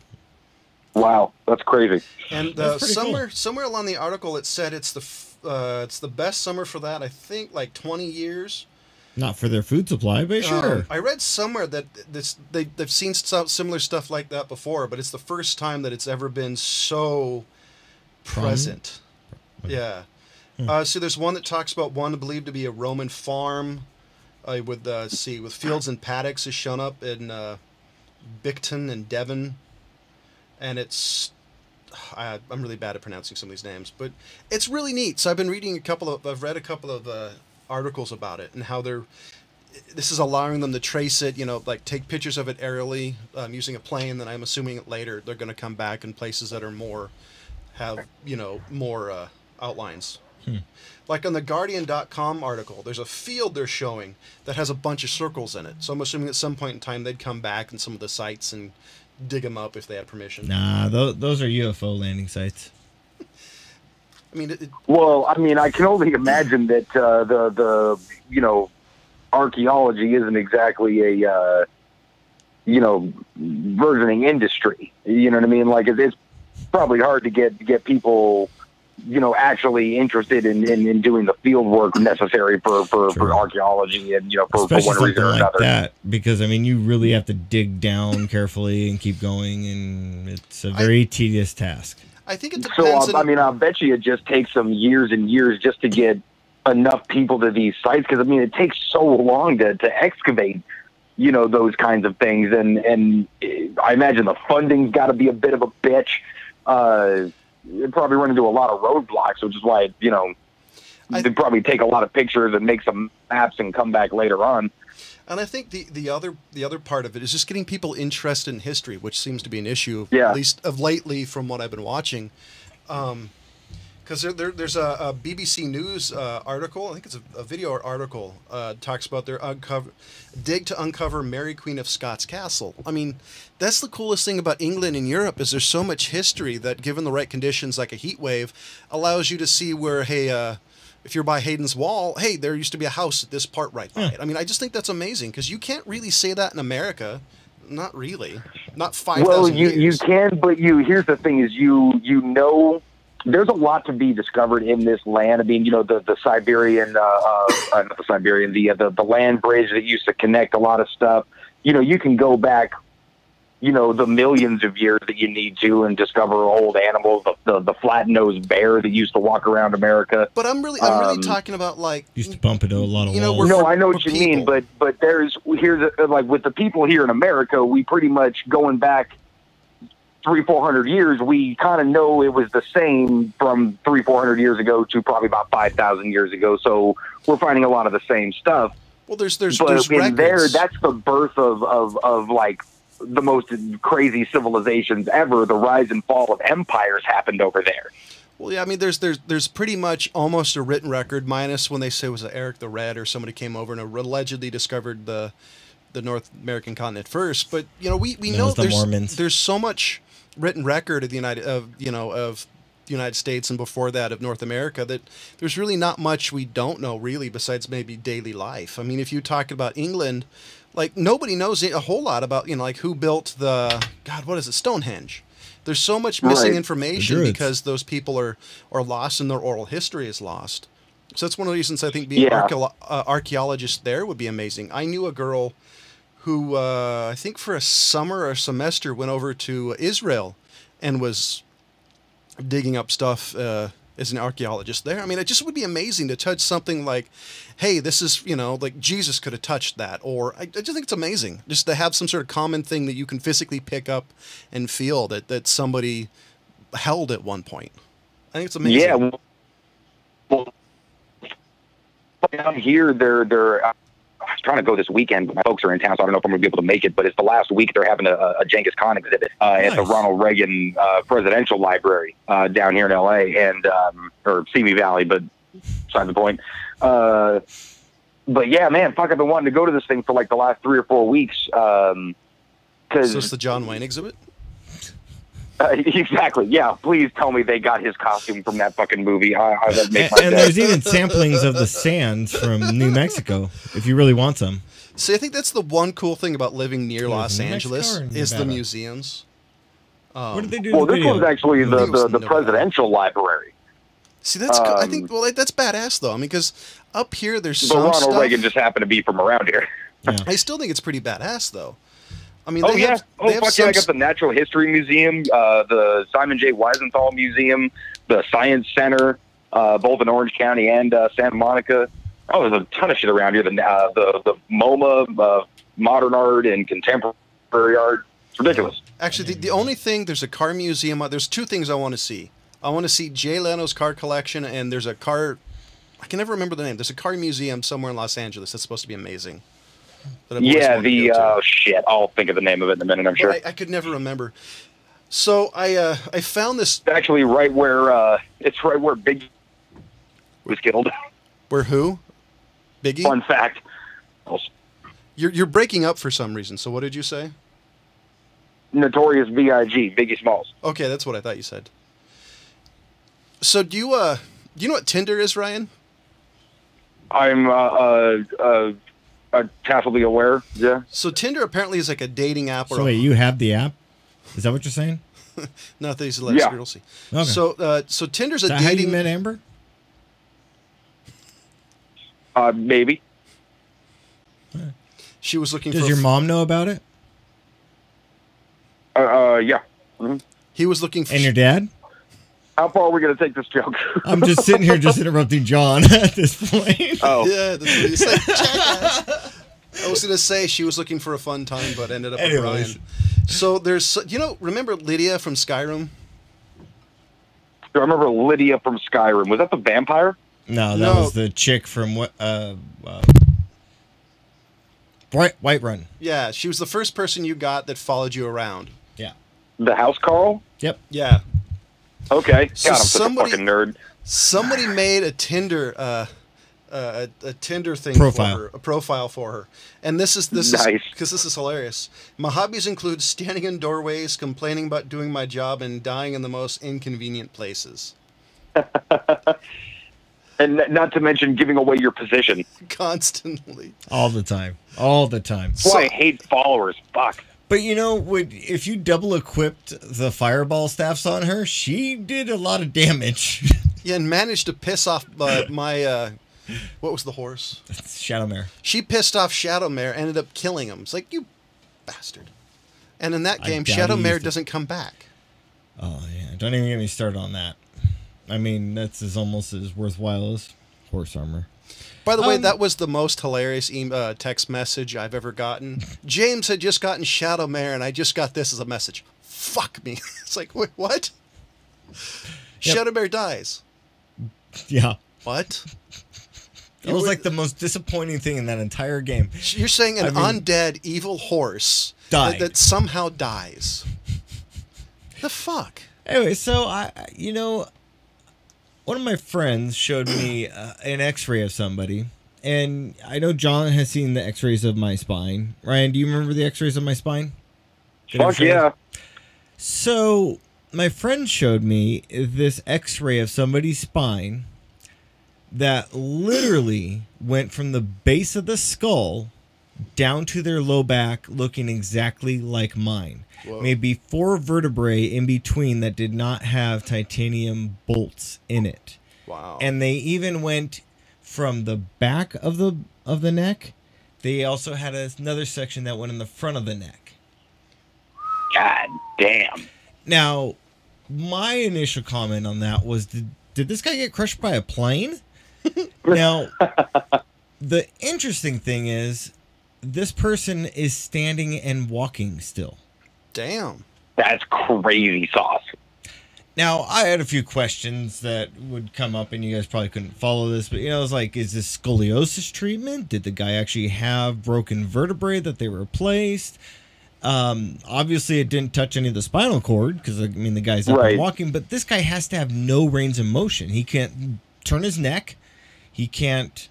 [SPEAKER 3] Wow, that's crazy.
[SPEAKER 1] And uh,
[SPEAKER 2] That's pretty cool.
[SPEAKER 1] somewhere somewhere along the article it said it's the f- uh, it's the best summer for that. I think like 20 years.
[SPEAKER 2] Not for their food supply, but sure.
[SPEAKER 1] Um, I read somewhere that this they they've seen similar stuff like that before, but it's the first time that it's ever been so present. Yeah.
[SPEAKER 2] Hmm.
[SPEAKER 1] Uh, so there's one that talks about one believed to be a Roman farm, uh, with uh, see with fields and paddocks has shown up in uh, Bicton and Devon, and it's I, I'm really bad at pronouncing some of these names, but it's really neat. So I've been reading a couple of I've read a couple of uh, articles about it and how they're this is allowing them to trace it, you know, like take pictures of it aerially um, using a plane. Then I'm assuming later they're going to come back in places that are more have you know more uh, outlines. Like on the Guardian.com article, there's a field they're showing that has a bunch of circles in it. So I'm assuming at some point in time they'd come back in some of the sites and dig them up if they had permission.
[SPEAKER 2] Nah, those, those are UFO landing sites.
[SPEAKER 1] I mean, it, it,
[SPEAKER 3] Well, I mean, I can only imagine that uh, the the you know archaeology isn't exactly a uh, you know burgeoning industry. You know what I mean? Like it, it's probably hard to get get people you know actually interested in, in, in doing the field work necessary for, for, for archaeology and you know for, for
[SPEAKER 2] Especially
[SPEAKER 3] one reason
[SPEAKER 2] something
[SPEAKER 3] or
[SPEAKER 2] like
[SPEAKER 3] another.
[SPEAKER 2] that, because I mean, you really have to dig down carefully and keep going, and it's a very tedious task.
[SPEAKER 1] I think it
[SPEAKER 3] So
[SPEAKER 1] depends.
[SPEAKER 3] uh, I
[SPEAKER 1] on-
[SPEAKER 3] mean, I bet you it just takes them years and years just to get enough people to these sites because I mean it takes so long to, to excavate, you know, those kinds of things, and and eh, I imagine the funding's got to be a bit of a bitch. Uh, you probably run into a lot of roadblocks, which is why you know
[SPEAKER 1] I-
[SPEAKER 3] they probably take a lot of pictures and make some maps and come back later on.
[SPEAKER 1] And I think the, the other the other part of it is just getting people interested in history, which seems to be an issue,
[SPEAKER 3] Yeah.
[SPEAKER 1] at least of lately from what I've been watching. Because there, there, there's a, a BBC News uh, article, I think it's a, a video article, uh, talks about their uncover dig to uncover Mary Queen of Scots Castle. I mean, that's the coolest thing about England and Europe is there's so much history that, given the right conditions, like a heat wave, allows you to see where hey. Uh, if you're by Hadrian's Wall, hey, there used to be a house at this part right by it. I mean, I just think that's amazing because you can't really say that in America. Not really. Not five
[SPEAKER 3] Well,
[SPEAKER 1] thousand
[SPEAKER 3] you you can, but you here's the thing: is you you know there's a lot to be discovered in this land. I mean, you know, the the Siberian, uh, uh, uh, not the Siberian, the, uh, the the land bridge that used to connect a lot of stuff. You know, you can go back, you know, the millions of years that you need to and discover old animals. The the, the flat nosed bear that used to walk around America.
[SPEAKER 1] But I'm really, I'm really
[SPEAKER 3] Um,
[SPEAKER 1] talking about like
[SPEAKER 2] Used to bump into a lot of
[SPEAKER 1] You know,
[SPEAKER 2] walls.
[SPEAKER 3] No, I know what you
[SPEAKER 1] people.
[SPEAKER 3] mean, but but there's here's a, like with the people here in America, we pretty much going back three four hundred years. We kind of know it was the same from three four hundred years ago to probably about five thousand years ago. So we're finding a lot of the same stuff.
[SPEAKER 1] well, there's there's
[SPEAKER 3] but
[SPEAKER 1] there's
[SPEAKER 3] in
[SPEAKER 1] records.
[SPEAKER 3] there, that's the birth of of of like the most crazy civilizations ever. The rise and fall of empires happened over there.
[SPEAKER 1] Well, yeah, I mean, there's there's there's pretty much almost a written record, minus when they say it was Eric the Red or somebody came over and allegedly discovered the the North American continent first. But you know, we we know
[SPEAKER 2] the
[SPEAKER 1] there's
[SPEAKER 2] Mormons.
[SPEAKER 1] there's so much written record of the United of you know of the United States and before that of North America that there's really not much we don't know really besides maybe daily life. I mean, if you talk about England, like nobody knows a whole lot about you know like who built the God what is it Stonehenge. There's so much missing
[SPEAKER 3] Right.
[SPEAKER 1] information
[SPEAKER 2] The
[SPEAKER 1] because those people are are lost and their oral history is lost. So that's one of the reasons I think being
[SPEAKER 3] Yeah.
[SPEAKER 1] archeolo- uh, archaeologist there would be amazing. I knew a girl who uh, I think for a summer or semester went over to Israel and was digging up stuff uh, as an archaeologist there. I mean, it just would be amazing to touch something like, hey, this is you know like Jesus could have touched that, or I, I just think it's amazing just to have some sort of common thing that you can physically pick up and feel that that somebody held at one point. I think it's amazing.
[SPEAKER 3] Yeah. Well, down here, they're they're. Was trying to go this weekend, but my folks are in town, so I don't know if I'm going to be able to make it. But it's the last week they're having a, a Genghis Khan exhibit uh, at the Ronald Reagan uh, Presidential Library uh, down here in LA and um, or Simi Valley, but beside the point. Uh, but yeah, man, fuck, I've been wanting to go to this thing for like the last three or four weeks. Um, Cause
[SPEAKER 1] So it's the John Wayne exhibit.
[SPEAKER 3] Uh, exactly, yeah. Please tell me they got his costume from that fucking movie. I, I that makes
[SPEAKER 2] And, and there's even samplings of the sands from New Mexico if you really want some.
[SPEAKER 1] See, I think that's the one cool thing about living near
[SPEAKER 2] It was
[SPEAKER 1] Los
[SPEAKER 2] New
[SPEAKER 1] Angeles is the museums. Um,
[SPEAKER 2] What did they do?
[SPEAKER 3] Well,
[SPEAKER 2] the
[SPEAKER 3] this
[SPEAKER 2] video?
[SPEAKER 3] one's actually
[SPEAKER 1] I
[SPEAKER 3] the,
[SPEAKER 1] think it was
[SPEAKER 3] the, the
[SPEAKER 1] Nevada.
[SPEAKER 3] presidential library.
[SPEAKER 1] See, that's co- I think
[SPEAKER 3] um,
[SPEAKER 1] well, like, that's badass though. I mean, because up here there's
[SPEAKER 3] But
[SPEAKER 1] some
[SPEAKER 3] Ronald
[SPEAKER 1] stuff.
[SPEAKER 3] Reagan just happened to be from around here.
[SPEAKER 2] Yeah.
[SPEAKER 1] I still think it's pretty badass though. I mean,
[SPEAKER 3] Oh
[SPEAKER 1] they
[SPEAKER 3] yeah,
[SPEAKER 1] have,
[SPEAKER 3] oh
[SPEAKER 1] have
[SPEAKER 3] fuck yeah! I got the Natural History Museum, uh, the Simon J. Wiesenthal Museum, the Science Center, uh, both in Orange County and uh, Santa Monica. Oh, there's a ton of shit around here. The uh, the the MoMA, uh, modern art and contemporary art. It's ridiculous.
[SPEAKER 1] Actually, the, the only thing there's a car museum. uh, There's two things I want to see. I want to see Jay Leno's car collection, and there's a car. I can never remember the name. There's a car museum somewhere in Los Angeles that's supposed to be amazing.
[SPEAKER 3] Yeah, the uh, shit. I'll think of the name of it in a minute. I'm sure.
[SPEAKER 1] I, I could never remember. So I uh, I found this.
[SPEAKER 3] It's actually right where uh, it's right where Big was killed.
[SPEAKER 1] Where who? Biggie.
[SPEAKER 3] Fun fact.
[SPEAKER 1] You're you're breaking up for some reason. So what did you say?
[SPEAKER 3] Notorious B.I.G. Biggie Smalls.
[SPEAKER 1] Okay, that's what I thought you said. So do you uh do you know what Tinder is, Ryan?
[SPEAKER 3] I'm uh, uh, uh, uh, tacitly aware. Yeah.
[SPEAKER 1] So Tinder apparently is like a dating app or
[SPEAKER 2] So
[SPEAKER 1] a,
[SPEAKER 2] wait, you have the app? Is that what you're saying?
[SPEAKER 1] not that he's let
[SPEAKER 3] Yeah.
[SPEAKER 1] girls see.
[SPEAKER 2] Okay.
[SPEAKER 1] So uh so Tinder's a
[SPEAKER 2] Is that how you
[SPEAKER 1] dating
[SPEAKER 2] met Amber?
[SPEAKER 3] Uh, maybe.
[SPEAKER 1] she was looking for
[SPEAKER 2] Does
[SPEAKER 1] for
[SPEAKER 2] your
[SPEAKER 1] a,
[SPEAKER 2] mom know about it?
[SPEAKER 3] Uh, uh, yeah. Mhm.
[SPEAKER 1] he was looking for
[SPEAKER 2] And your dad?
[SPEAKER 3] How far are we going to take this joke?
[SPEAKER 2] I'm just sitting here just interrupting John at this point.
[SPEAKER 3] oh,
[SPEAKER 1] Yeah, that's what he said. Jackass. I was gonna say she was looking for a fun time, but ended up with
[SPEAKER 2] Anyways.
[SPEAKER 1] Ryan. So there's, you know, remember Lydia from Skyrim?
[SPEAKER 3] I remember Lydia from Skyrim. Was that the vampire?
[SPEAKER 2] No, that
[SPEAKER 1] No.
[SPEAKER 2] was the chick from what? Uh, uh, White Whiterun.
[SPEAKER 1] Yeah, she was the first person you got that followed you around.
[SPEAKER 2] Yeah.
[SPEAKER 3] The housecarl?
[SPEAKER 2] Yep.
[SPEAKER 1] Yeah,
[SPEAKER 3] Okay.
[SPEAKER 1] So
[SPEAKER 3] God, I'm such
[SPEAKER 1] somebody-
[SPEAKER 3] a fucking nerd.
[SPEAKER 1] somebody made a Tinder, uh, uh, a, a Tinder thing
[SPEAKER 2] Profile.
[SPEAKER 1] for her, a profile for her, and this is this
[SPEAKER 3] Nice.
[SPEAKER 1] is because this is hilarious. My hobbies include standing in doorways, complaining about doing my job, and dying in the most inconvenient places.
[SPEAKER 3] And not to mention giving away your position.
[SPEAKER 1] Constantly.
[SPEAKER 2] All the time. All the time.
[SPEAKER 3] That's why I hate followers. Fuck.
[SPEAKER 2] But you know, would if you double equipped the fireball staffs on her, she did a lot of damage.
[SPEAKER 1] Yeah, and managed to piss off uh, my uh, what was the horse?
[SPEAKER 2] Shadowmere.
[SPEAKER 1] She pissed off Shadowmere, ended up killing him. It's like you bastard. And in that game,
[SPEAKER 2] Shadowmere
[SPEAKER 1] doesn't come back.
[SPEAKER 2] Oh yeah, don't even get me started on that. I mean, that's as almost as worthwhile as horse armor.
[SPEAKER 1] By the way,
[SPEAKER 2] Um,
[SPEAKER 1] that was the most hilarious e- uh, text message I've ever gotten. James had just gotten Shadowmere, and I just got this as a message. Fuck me. it's like, wait, what?
[SPEAKER 2] Yep.
[SPEAKER 1] Shadowmere dies.
[SPEAKER 2] Yeah,
[SPEAKER 1] What?
[SPEAKER 2] that was like the most disappointing thing in that entire game.
[SPEAKER 1] You're saying an
[SPEAKER 2] I mean-
[SPEAKER 1] undead evil horse. That, that somehow dies. the fuck?
[SPEAKER 2] Anyway, so I- you know, one of my friends showed me uh, an X-ray of somebody, and I know John has seen the X-rays of my spine. Ryan, do you remember the X-rays of my spine? Did
[SPEAKER 3] Fuck
[SPEAKER 2] you?
[SPEAKER 3] yeah.
[SPEAKER 2] So my friend showed me this X-ray of somebody's spine that literally went from the base of the skull down to their low back, looking exactly like mine.
[SPEAKER 1] Whoa.
[SPEAKER 2] Maybe four vertebrae in between that did not have titanium bolts in it.
[SPEAKER 1] Wow.
[SPEAKER 2] And they even went from the back of the of the neck. They also had another section that went in the front of the neck.
[SPEAKER 3] God damn.
[SPEAKER 2] Now, my initial comment on that was did, did this guy get crushed by a plane? now, the interesting thing is this person is standing and walking still.
[SPEAKER 1] Damn.
[SPEAKER 3] That's crazy sauce.
[SPEAKER 2] Now, I had a few questions that would come up, and you guys probably couldn't follow this, but you know, I was like, is this scoliosis treatment? Did the guy actually have broken vertebrae that they replaced? Um, obviously, it didn't touch any of the spinal cord because I mean the guy's up
[SPEAKER 3] Right.
[SPEAKER 2] walking, but this guy has to have no range of motion. He can't turn his neck. He can't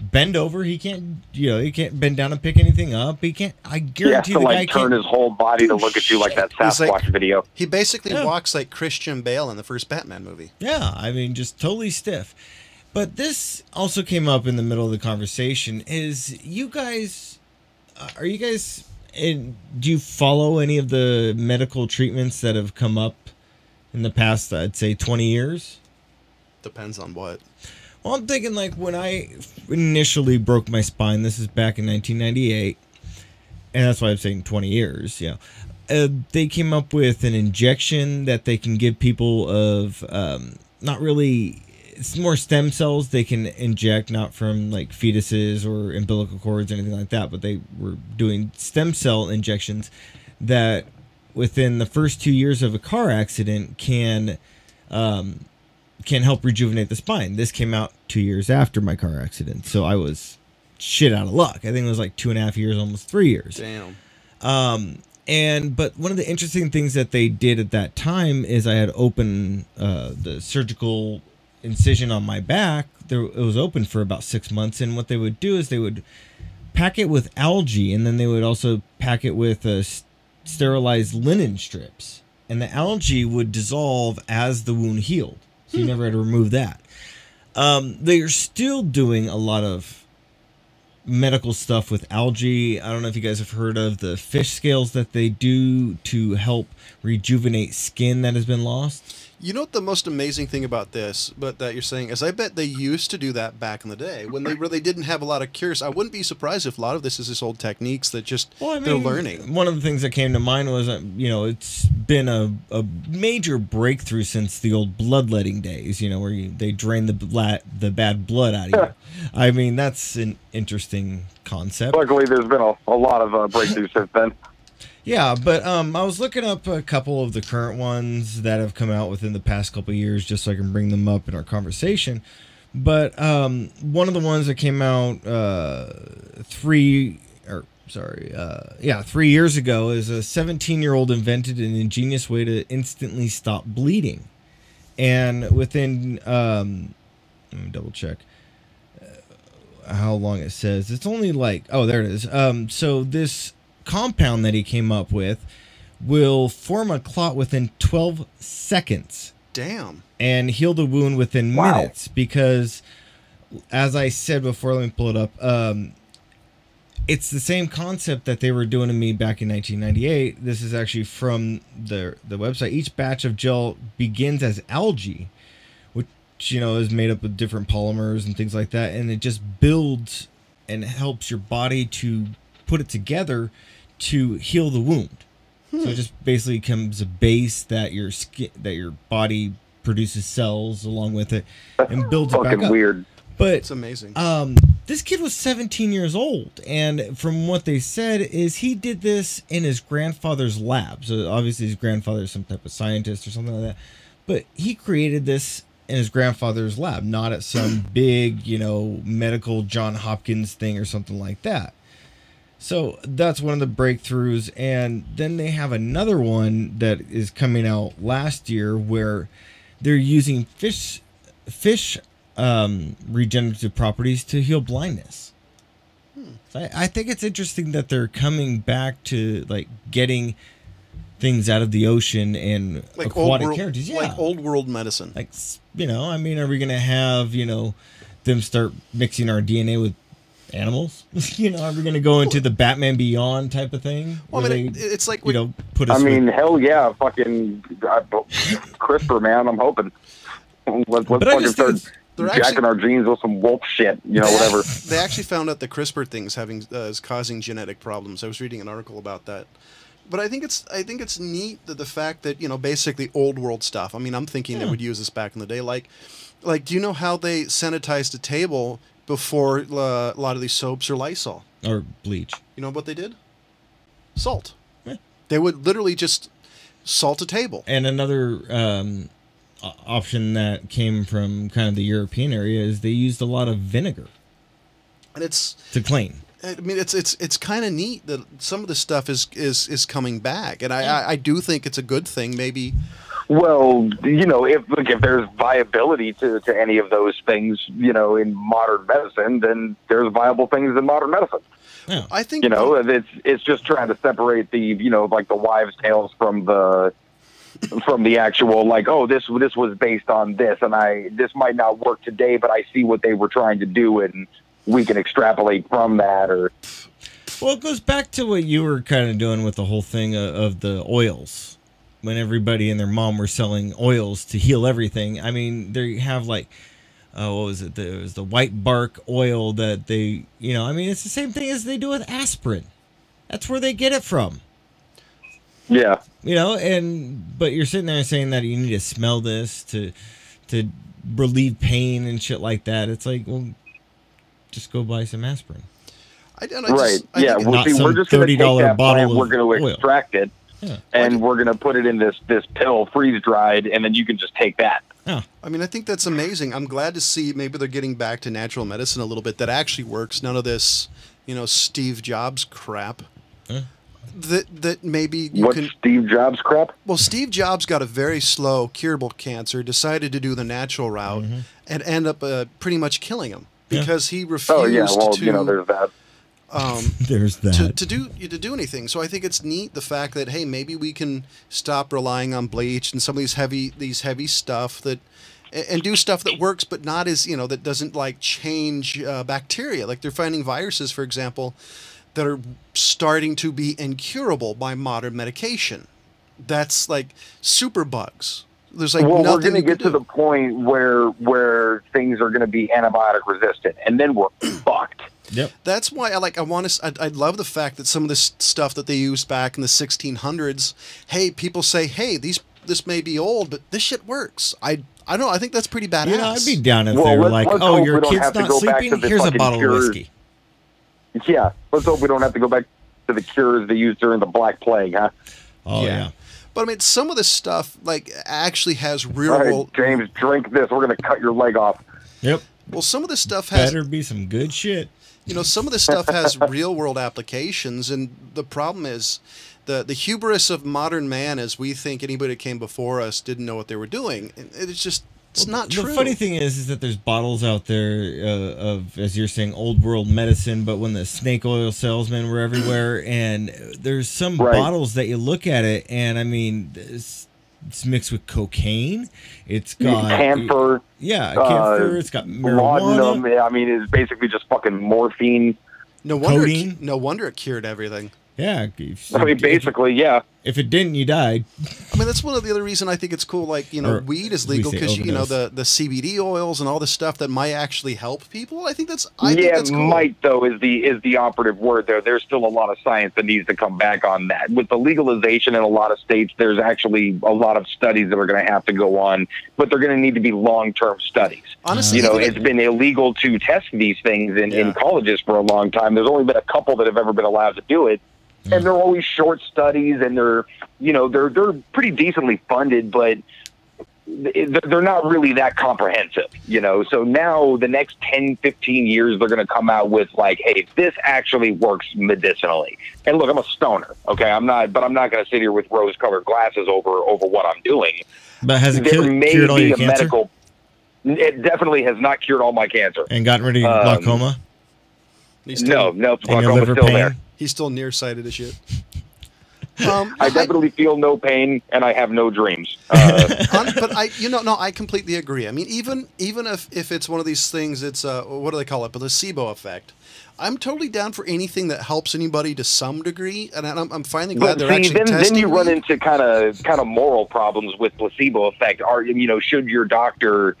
[SPEAKER 2] bend over. He can't, you know, he can't bend down and pick anything up. He can't. I guarantee
[SPEAKER 3] He has
[SPEAKER 2] guarantee
[SPEAKER 3] to
[SPEAKER 2] the guy
[SPEAKER 3] like turn
[SPEAKER 2] can't.
[SPEAKER 3] his whole body to
[SPEAKER 2] do
[SPEAKER 3] look at you like that
[SPEAKER 1] shit. He's
[SPEAKER 3] Sasquatch
[SPEAKER 1] like-
[SPEAKER 3] video.
[SPEAKER 1] He basically
[SPEAKER 2] Yeah.
[SPEAKER 1] walks like Christian Bale in the first Batman movie.
[SPEAKER 2] Yeah, I mean, just totally stiff. But this also came up in the middle of the conversation. Is you guys, uh, are you guys, in, do you follow any of the medical treatments that have come up in the past, I'd say, 20 years?
[SPEAKER 1] Depends on what.
[SPEAKER 2] Well, I'm thinking like when I initially broke my spine, this is back in 1998, and that's why I'm saying 20 years, yeah. Uh, they came up with an injection that they can give people of um, not really, it's more stem cells they can inject, not from like fetuses or umbilical cords or anything like that, but they were doing stem cell injections that within the first two years of a car accident can um, can help rejuvenate the spine. This came out two years after my car accident, so I was shit out of luck. I think it was like two and a half years, almost three years.
[SPEAKER 1] Damn.
[SPEAKER 2] Um, and but one of the interesting things that they did at that time is I had open uh, the surgical incision on my back. There, it was open for about six months, and what they would do is they would pack it with algae, and then they would also pack it with uh, sterilized linen strips, and the algae would dissolve as the wound healed. So you never had to remove that. Um, they are still doing a lot of medical stuff with algae. I don't know if you guys have heard of the fish scales that they do to help rejuvenate skin that has been lost.
[SPEAKER 1] You know what the most amazing thing about this, but that you're saying is, I bet they used to do that back in the day when they really didn't have a lot of cures. I wouldn't be surprised if a lot of this is just old techniques that just they're learning.
[SPEAKER 2] One of the things that came to mind was, uh, you know, it's been a, a major breakthrough since the old bloodletting days. You know, where you, they drain the bla- the bad blood out of you. I mean, that's an interesting concept.
[SPEAKER 3] Luckily, there's been a, a lot of uh, breakthroughs since then.
[SPEAKER 2] Yeah, but um, I was looking up a couple of the current ones that have come out within the past couple years, just so I can bring them up in our conversation. But um, one of the ones that came out uh, three, or sorry, uh, yeah, three years ago is a 17-year-old invented an ingenious way to instantly stop bleeding, and within um, let me double check uh, how long it says. It's only like oh, there it is. Um, so this compound that he came up with will form a clot within 12 seconds
[SPEAKER 1] Damn.
[SPEAKER 2] and heal the wound within
[SPEAKER 3] Wow.
[SPEAKER 2] minutes because as i said before let me pull it up um, it's the same concept that they were doing to me back in 1998 this is actually from the the website each batch of gel begins as algae which you know is made up of different polymers and things like that and it just builds and helps your body to put it together to heal the wound so it just basically becomes a base that your skin that your body produces cells along with it and builds it back
[SPEAKER 3] Fucking
[SPEAKER 2] up
[SPEAKER 3] weird.
[SPEAKER 2] but
[SPEAKER 1] It's amazing.
[SPEAKER 2] um, this kid was 17 years old, and from what they said, is he did this in his grandfather's lab. So obviously, his grandfather is some type of scientist or something like that. But he created this in his grandfather's lab, not at some big, you know, medical John Hopkins thing or something like that. So that's one of the breakthroughs, and then they have another one that is coming out last year where they're using fish fish um, regenerative properties to heal blindness. So I, I think it's interesting that they're coming back to like getting things out of the ocean and
[SPEAKER 1] like
[SPEAKER 2] aquatic
[SPEAKER 1] world,
[SPEAKER 2] characters. Yeah,
[SPEAKER 1] like old world medicine.
[SPEAKER 2] like you know, I mean, are we gonna have you know them start mixing our DNA with animals? you know, are we gonna go into the Batman Beyond type of thing?
[SPEAKER 1] well, I mean,
[SPEAKER 2] they,
[SPEAKER 1] it's like
[SPEAKER 2] you
[SPEAKER 1] when-
[SPEAKER 2] know put
[SPEAKER 3] I mean,
[SPEAKER 2] with,
[SPEAKER 3] hell yeah, fucking uh, CRISPR, man. I'm hoping. Let's, let's fucking
[SPEAKER 2] just think
[SPEAKER 3] start.
[SPEAKER 1] They're
[SPEAKER 3] jacking
[SPEAKER 1] actually-
[SPEAKER 3] our genes with some wolf shit, you know, whatever.
[SPEAKER 1] They actually found out the CRISPR thing's having uh, is causing genetic problems. I was reading an article about that. But I think it's I think it's neat that the fact that you know basically old world stuff. I mean, I'm thinking they would use this back in the day. Like, like do you know how they sanitized a table before uh, a lot of these soaps or Lysol?
[SPEAKER 2] or bleach.
[SPEAKER 1] You know what they did? Salt.
[SPEAKER 2] Yeah.
[SPEAKER 1] They would literally just salt a table.
[SPEAKER 2] And another um, option that came from kind of the European area is they used a lot of vinegar
[SPEAKER 1] And it's
[SPEAKER 2] to clean.
[SPEAKER 1] I mean, it's it's it's kind of neat that some of this stuff is is is coming back, and I, I I do think it's a good thing. Maybe
[SPEAKER 3] Well, you know, if look, if there's viability to, to any of those things, you know, in modern medicine, then there's viable things in modern medicine.
[SPEAKER 2] Yeah.
[SPEAKER 1] I think
[SPEAKER 3] You know, it's it's just trying to separate the you know like the wives' tales from the from the actual like oh this this was based on this and I this might not work today, but I see what they were trying to do and we can extrapolate from that or
[SPEAKER 2] Well, it goes back to what you were kind of doing with the whole thing of, of the oils. When everybody and their mom were selling oils to heal everything. I mean, they have like, uh, what was it? The, it was the white bark oil that they, you know, I mean, it's the same thing as they do with aspirin. That's where they get it from.
[SPEAKER 3] yeah.
[SPEAKER 2] You know, and but you're sitting there saying that you need to smell this to to relieve pain and shit like that. It's like, well, just go buy some aspirin.
[SPEAKER 1] I, and I
[SPEAKER 3] Right.
[SPEAKER 1] just, I
[SPEAKER 3] yeah.
[SPEAKER 1] think-
[SPEAKER 3] Well,
[SPEAKER 2] Not
[SPEAKER 3] see, we're
[SPEAKER 2] some
[SPEAKER 3] just going to take
[SPEAKER 2] $30
[SPEAKER 3] that
[SPEAKER 2] bottle of
[SPEAKER 3] we're going to
[SPEAKER 2] oil.
[SPEAKER 3] extract it,
[SPEAKER 2] Yeah.
[SPEAKER 3] and we're going to put it in this this pill, freeze dried, and then you can just take that.
[SPEAKER 2] Oh,
[SPEAKER 1] I mean, I think that's amazing. I'm glad to see maybe they're getting back to natural medicine a little bit that actually works. None of this, you know, Steve Jobs crap.
[SPEAKER 2] Yeah.
[SPEAKER 1] That that maybe you
[SPEAKER 3] What
[SPEAKER 1] can.
[SPEAKER 3] Steve Jobs crap?
[SPEAKER 1] Well, Steve Jobs got a very slow curable cancer, decided to do the natural route, and end up uh, pretty much killing him
[SPEAKER 2] Yeah.
[SPEAKER 1] because he refused
[SPEAKER 3] Oh yeah. Well,
[SPEAKER 1] to.
[SPEAKER 3] you know, there's that.
[SPEAKER 1] Um,
[SPEAKER 2] there's that.
[SPEAKER 1] to, to do to do anything. So I think it's neat the fact that hey, maybe we can stop relying on bleach and some of these heavy these heavy stuff that and and do stuff that works, but not as you know that doesn't like change uh, bacteria. Like they're finding viruses, for example, that are starting to be incurable by modern medication. That's like super bugs. There's like
[SPEAKER 3] well, we're
[SPEAKER 1] nothing
[SPEAKER 3] going to get to the point where where things are going to be antibiotic resistant, and then we're fucked.
[SPEAKER 2] Yep.
[SPEAKER 1] That's why I like. I want to. I, I love the fact that some of this stuff that they used back in the 1600s. Hey, people say, hey, these this may be old, but this shit works. I I don't know. I think that's pretty badass.
[SPEAKER 2] Yeah, I'd be down if
[SPEAKER 3] Well,
[SPEAKER 2] they were like, "Oh, your kid's not
[SPEAKER 3] go back to
[SPEAKER 2] sleeping. Here's a bottle
[SPEAKER 3] cures.
[SPEAKER 2] of whiskey."
[SPEAKER 3] Yeah, let's hope we don't have to go back to the cures they used during the Black Plague, huh?
[SPEAKER 2] Oh
[SPEAKER 1] Yeah.
[SPEAKER 2] yeah.
[SPEAKER 1] But I mean, some of this stuff like actually has real
[SPEAKER 3] All right,
[SPEAKER 1] world.
[SPEAKER 3] James, drink this. We're going to cut your leg off.
[SPEAKER 2] Yep.
[SPEAKER 1] Well, some of this stuff has
[SPEAKER 2] Better be some good shit.
[SPEAKER 1] you know some of this stuff has real world applications, and the problem is. The, the hubris of modern man is we think anybody that came before us didn't know what they were doing. It's just it's not true.
[SPEAKER 2] the funny thing is, is that there's bottles out there uh, of, as you're saying, old world medicine. But when the snake oil salesmen were everywhere, and there's some
[SPEAKER 3] Right.
[SPEAKER 2] bottles that you look at it, and I mean, it's, it's mixed with cocaine. It's got
[SPEAKER 3] Camphor,
[SPEAKER 2] yeah,
[SPEAKER 3] uh,
[SPEAKER 2] camphor. It's got marijuana.
[SPEAKER 3] laudanum. I mean, it's basically just fucking morphine.
[SPEAKER 1] no wonder it, no wonder it cured everything.
[SPEAKER 2] Yeah, if,
[SPEAKER 3] I mean,
[SPEAKER 2] if-
[SPEAKER 3] basically, yeah.
[SPEAKER 2] if it didn't, you died.
[SPEAKER 1] I mean, that's one of the other reason I think it's cool. Like, you know,
[SPEAKER 2] Or
[SPEAKER 1] weed is legal because you know the the CBD oils and all the stuff that might actually help people. I think that's I think
[SPEAKER 3] yeah,
[SPEAKER 1] that's cool.
[SPEAKER 3] might though is the is the operative word there. There's still a lot of science that needs to come back on that. With the legalization in a lot of states, there's actually a lot of studies that are going to have to go on, but they're going to need to be long term studies.
[SPEAKER 1] Honestly,
[SPEAKER 3] You know,
[SPEAKER 1] even-
[SPEAKER 3] it's been illegal to test these things in,
[SPEAKER 1] Yeah.
[SPEAKER 3] in colleges for a long time. There's only been a couple that have ever been allowed to do it. And they're always short studies and they're, you know, they're they're pretty decently funded, but they're they're not really that comprehensive, you know. So now the next 10, 15 years they're going to come out with like, hey, this actually works medicinally. And look, I'm a stoner, okay? I'm not but I'm not going to sit here with rose-colored glasses over over what I'm doing.
[SPEAKER 2] But has it
[SPEAKER 3] There
[SPEAKER 2] cured,
[SPEAKER 3] may
[SPEAKER 2] cured all
[SPEAKER 3] be
[SPEAKER 2] your
[SPEAKER 3] a
[SPEAKER 2] cancer
[SPEAKER 3] medical it definitely has not cured all my cancer.
[SPEAKER 2] and gotten rid of your
[SPEAKER 3] um,
[SPEAKER 2] glaucoma
[SPEAKER 1] he's
[SPEAKER 3] No, no,
[SPEAKER 2] and
[SPEAKER 3] glaucoma's still
[SPEAKER 2] pain?
[SPEAKER 3] there.
[SPEAKER 1] He's still nearsighted as shit. Um,
[SPEAKER 3] I definitely feel no pain and I have no dreams. Uh,
[SPEAKER 1] but I, you know, no, I completely agree. I mean, even even if if it's one of these things, it's uh, what do they call it, placebo effect. I'm totally down for anything that helps anybody to some degree, and I'm, I'm finally glad
[SPEAKER 3] But
[SPEAKER 1] they're
[SPEAKER 3] see,
[SPEAKER 1] actually
[SPEAKER 3] then,
[SPEAKER 1] testing.
[SPEAKER 3] then you run into kind of kind of moral problems with placebo effect. Are you know should your doctor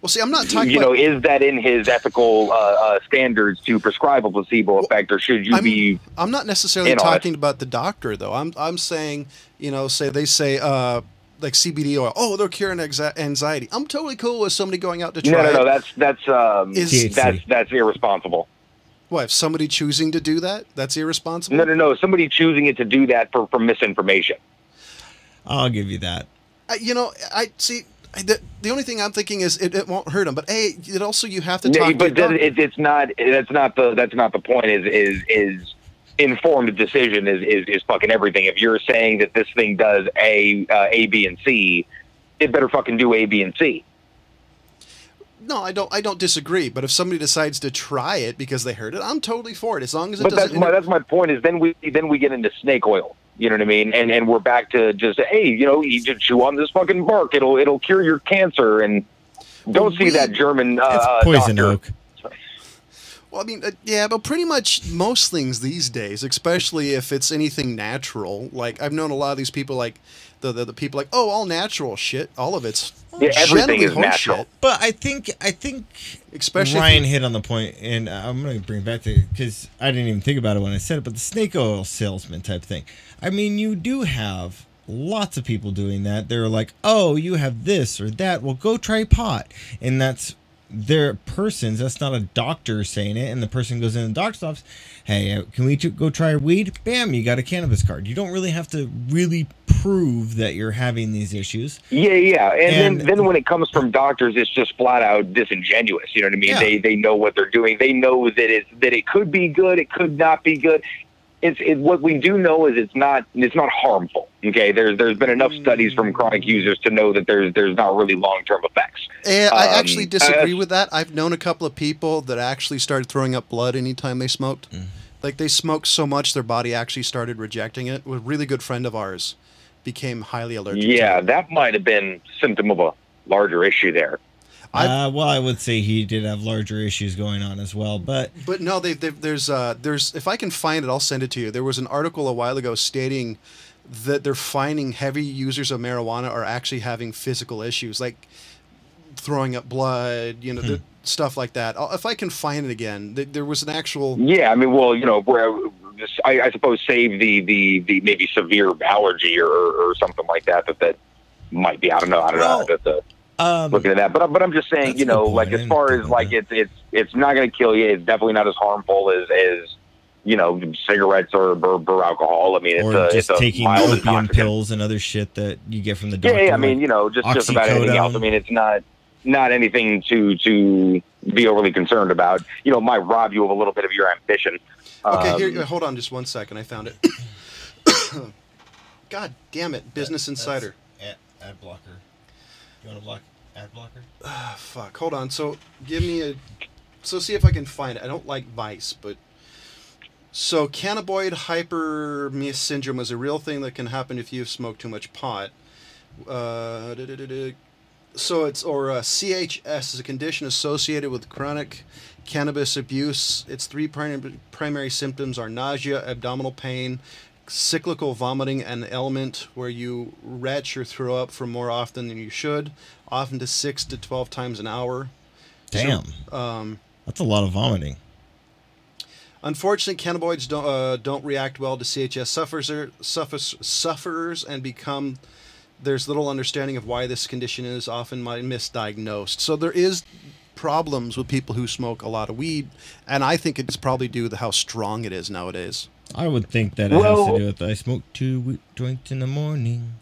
[SPEAKER 1] Well, see, I'm not talking.
[SPEAKER 3] you
[SPEAKER 1] about,
[SPEAKER 3] know, is that in his ethical uh, uh, standards to prescribe a placebo effect, or should you
[SPEAKER 1] I'm,
[SPEAKER 3] be?
[SPEAKER 1] I'm not necessarily
[SPEAKER 3] in on it.
[SPEAKER 1] talking about the doctor though. I'm I'm saying you know say they say uh like CBD oil. Oh, they're curing anxiety. I'm totally cool with somebody going out to try.
[SPEAKER 3] No, no, no.
[SPEAKER 1] it.
[SPEAKER 3] That's that's um,
[SPEAKER 1] Is-
[SPEAKER 3] that's that's irresponsible.
[SPEAKER 1] What if somebody choosing to do that? That's irresponsible.
[SPEAKER 3] No, no, no. Somebody choosing it to do that for for misinformation.
[SPEAKER 2] I'll give you that.
[SPEAKER 1] I, you know, I see. I, the, the only thing I'm thinking is it, it won't hurt them, but hey, it also you have to talk. to
[SPEAKER 3] but then it, it's not. That's not the. That's not the point. Is is is informed decision is is, is fucking everything. If you're saying that this thing does a uh, A B and C, it better fucking do A B and C.
[SPEAKER 1] no, I don't. I don't disagree. But if somebody decides to try it because they heard it, I'm totally for it. As long as it
[SPEAKER 3] But that's
[SPEAKER 1] doesn't.
[SPEAKER 3] my that's my point. Is then we then we get into snake oil. You know what I mean? And and we're back to just hey, you know, you just chew on this fucking bark. It'll it'll cure your cancer. And don't
[SPEAKER 1] Well,
[SPEAKER 3] see
[SPEAKER 1] we-
[SPEAKER 3] that German uh,
[SPEAKER 2] poison
[SPEAKER 3] doctor.
[SPEAKER 2] oak.
[SPEAKER 1] Well, I mean, uh, yeah, but pretty much most things these days, especially if it's anything natural. Like I've known a lot of these people, like the the, the people, like oh, all natural shit. All of it's
[SPEAKER 3] Yeah, everything is natural.
[SPEAKER 1] shit,
[SPEAKER 2] But I think I think
[SPEAKER 1] especially
[SPEAKER 2] Ryan
[SPEAKER 1] you-
[SPEAKER 2] hit on the point, and I'm going to bring back to because I didn't even think about it when I said it, but the snake oil salesman type thing. I mean, you do have lots of people doing that. They're like, "Oh, you have this or that. Well, go try pot," and that's their persons. That's not a doctor saying it, and the person goes in the doctor's office. Hey, uh, can we go try weed? Bam, you got a cannabis card. You don't really have to really prove that you're having these issues.
[SPEAKER 3] Yeah, yeah, and,
[SPEAKER 2] And-
[SPEAKER 3] then then when it comes from doctors, it's just flat out disingenuous. You know what I mean?
[SPEAKER 2] Yeah.
[SPEAKER 3] They they know what they're doing. They know that it that it could be good, it could not be good. It's it, what we do know is it's not it's not harmful. Okay, there's there's been enough studies from chronic users to know that there's there's not really long term effects.
[SPEAKER 1] Eh, I
[SPEAKER 3] Um,
[SPEAKER 1] actually disagree
[SPEAKER 3] uh,
[SPEAKER 1] with that. I've known a couple of people that actually started throwing up blood anytime they smoked.
[SPEAKER 2] Mm.
[SPEAKER 1] Like they smoked so much, their body actually started rejecting it. A really good friend of ours became highly allergic. to
[SPEAKER 3] Yeah,
[SPEAKER 1] it.
[SPEAKER 3] that might have been symptom of a larger issue there.
[SPEAKER 1] I've-
[SPEAKER 2] Uh, well, I would say he did have larger issues going on as well, but
[SPEAKER 1] But no, they, they, there's uh, there's if I can find it, I'll send it to you. There was an article a while ago stating that they're finding heavy users of marijuana are actually having physical issues, like throwing up blood, you know, the, stuff like that. If I can find it again, th- there was an actual.
[SPEAKER 3] Yeah, I mean, well, you know, where I, I suppose save the, the, the maybe severe allergy or, or something like that that that might be. I don't know. I don't
[SPEAKER 2] Well,
[SPEAKER 3] know. That's a,
[SPEAKER 2] um,
[SPEAKER 3] looking at that, but but I'm just saying, you know, like as far as like it's it's it's not going to kill you. It's definitely not as harmful as as you know cigarettes or or, or alcohol. I mean, it's
[SPEAKER 2] or
[SPEAKER 3] a
[SPEAKER 2] just
[SPEAKER 3] it's a
[SPEAKER 2] taking
[SPEAKER 3] mild
[SPEAKER 2] opium
[SPEAKER 3] intoxicant.
[SPEAKER 2] pills and other shit that you get from the
[SPEAKER 3] Yeah,
[SPEAKER 2] doctor.
[SPEAKER 3] yeah, I mean, you know, just just about anything else. I mean, it's not not anything to to be overly concerned about. You know, it might rob you of a little bit of your ambition.
[SPEAKER 1] Okay,
[SPEAKER 3] Um,
[SPEAKER 1] here, hold on, just one second. I found it. God damn it, Business Insider.
[SPEAKER 2] Ad, ad blocker. You want to block ad blocker?
[SPEAKER 1] Ah, fuck. Hold on. So give me a. So see if I can find it. I don't like Vice, but. So cannabinoid hyperemesis syndrome is a real thing that can happen if you smoke too much pot. Uh, so it's or uh, CHS is a condition associated with chronic cannabis abuse. Its three primary primary symptoms are nausea, abdominal pain, cyclical vomiting, and ailment where you retch or throw up for more often than you should, often to six to twelve times an hour.
[SPEAKER 2] Damn,
[SPEAKER 1] Um,
[SPEAKER 2] that's a lot of vomiting.
[SPEAKER 1] Unfortunately, cannabinoids don't uh, don't react well to CHS sufferers, suffers, sufferers and become. There's little understanding of why this condition is often misdiagnosed. So there is problems with people who smoke a lot of weed, and I think it's probably due to how strong it is nowadays.
[SPEAKER 2] I would think that it has to do with I smoke two wi- joints in the morning.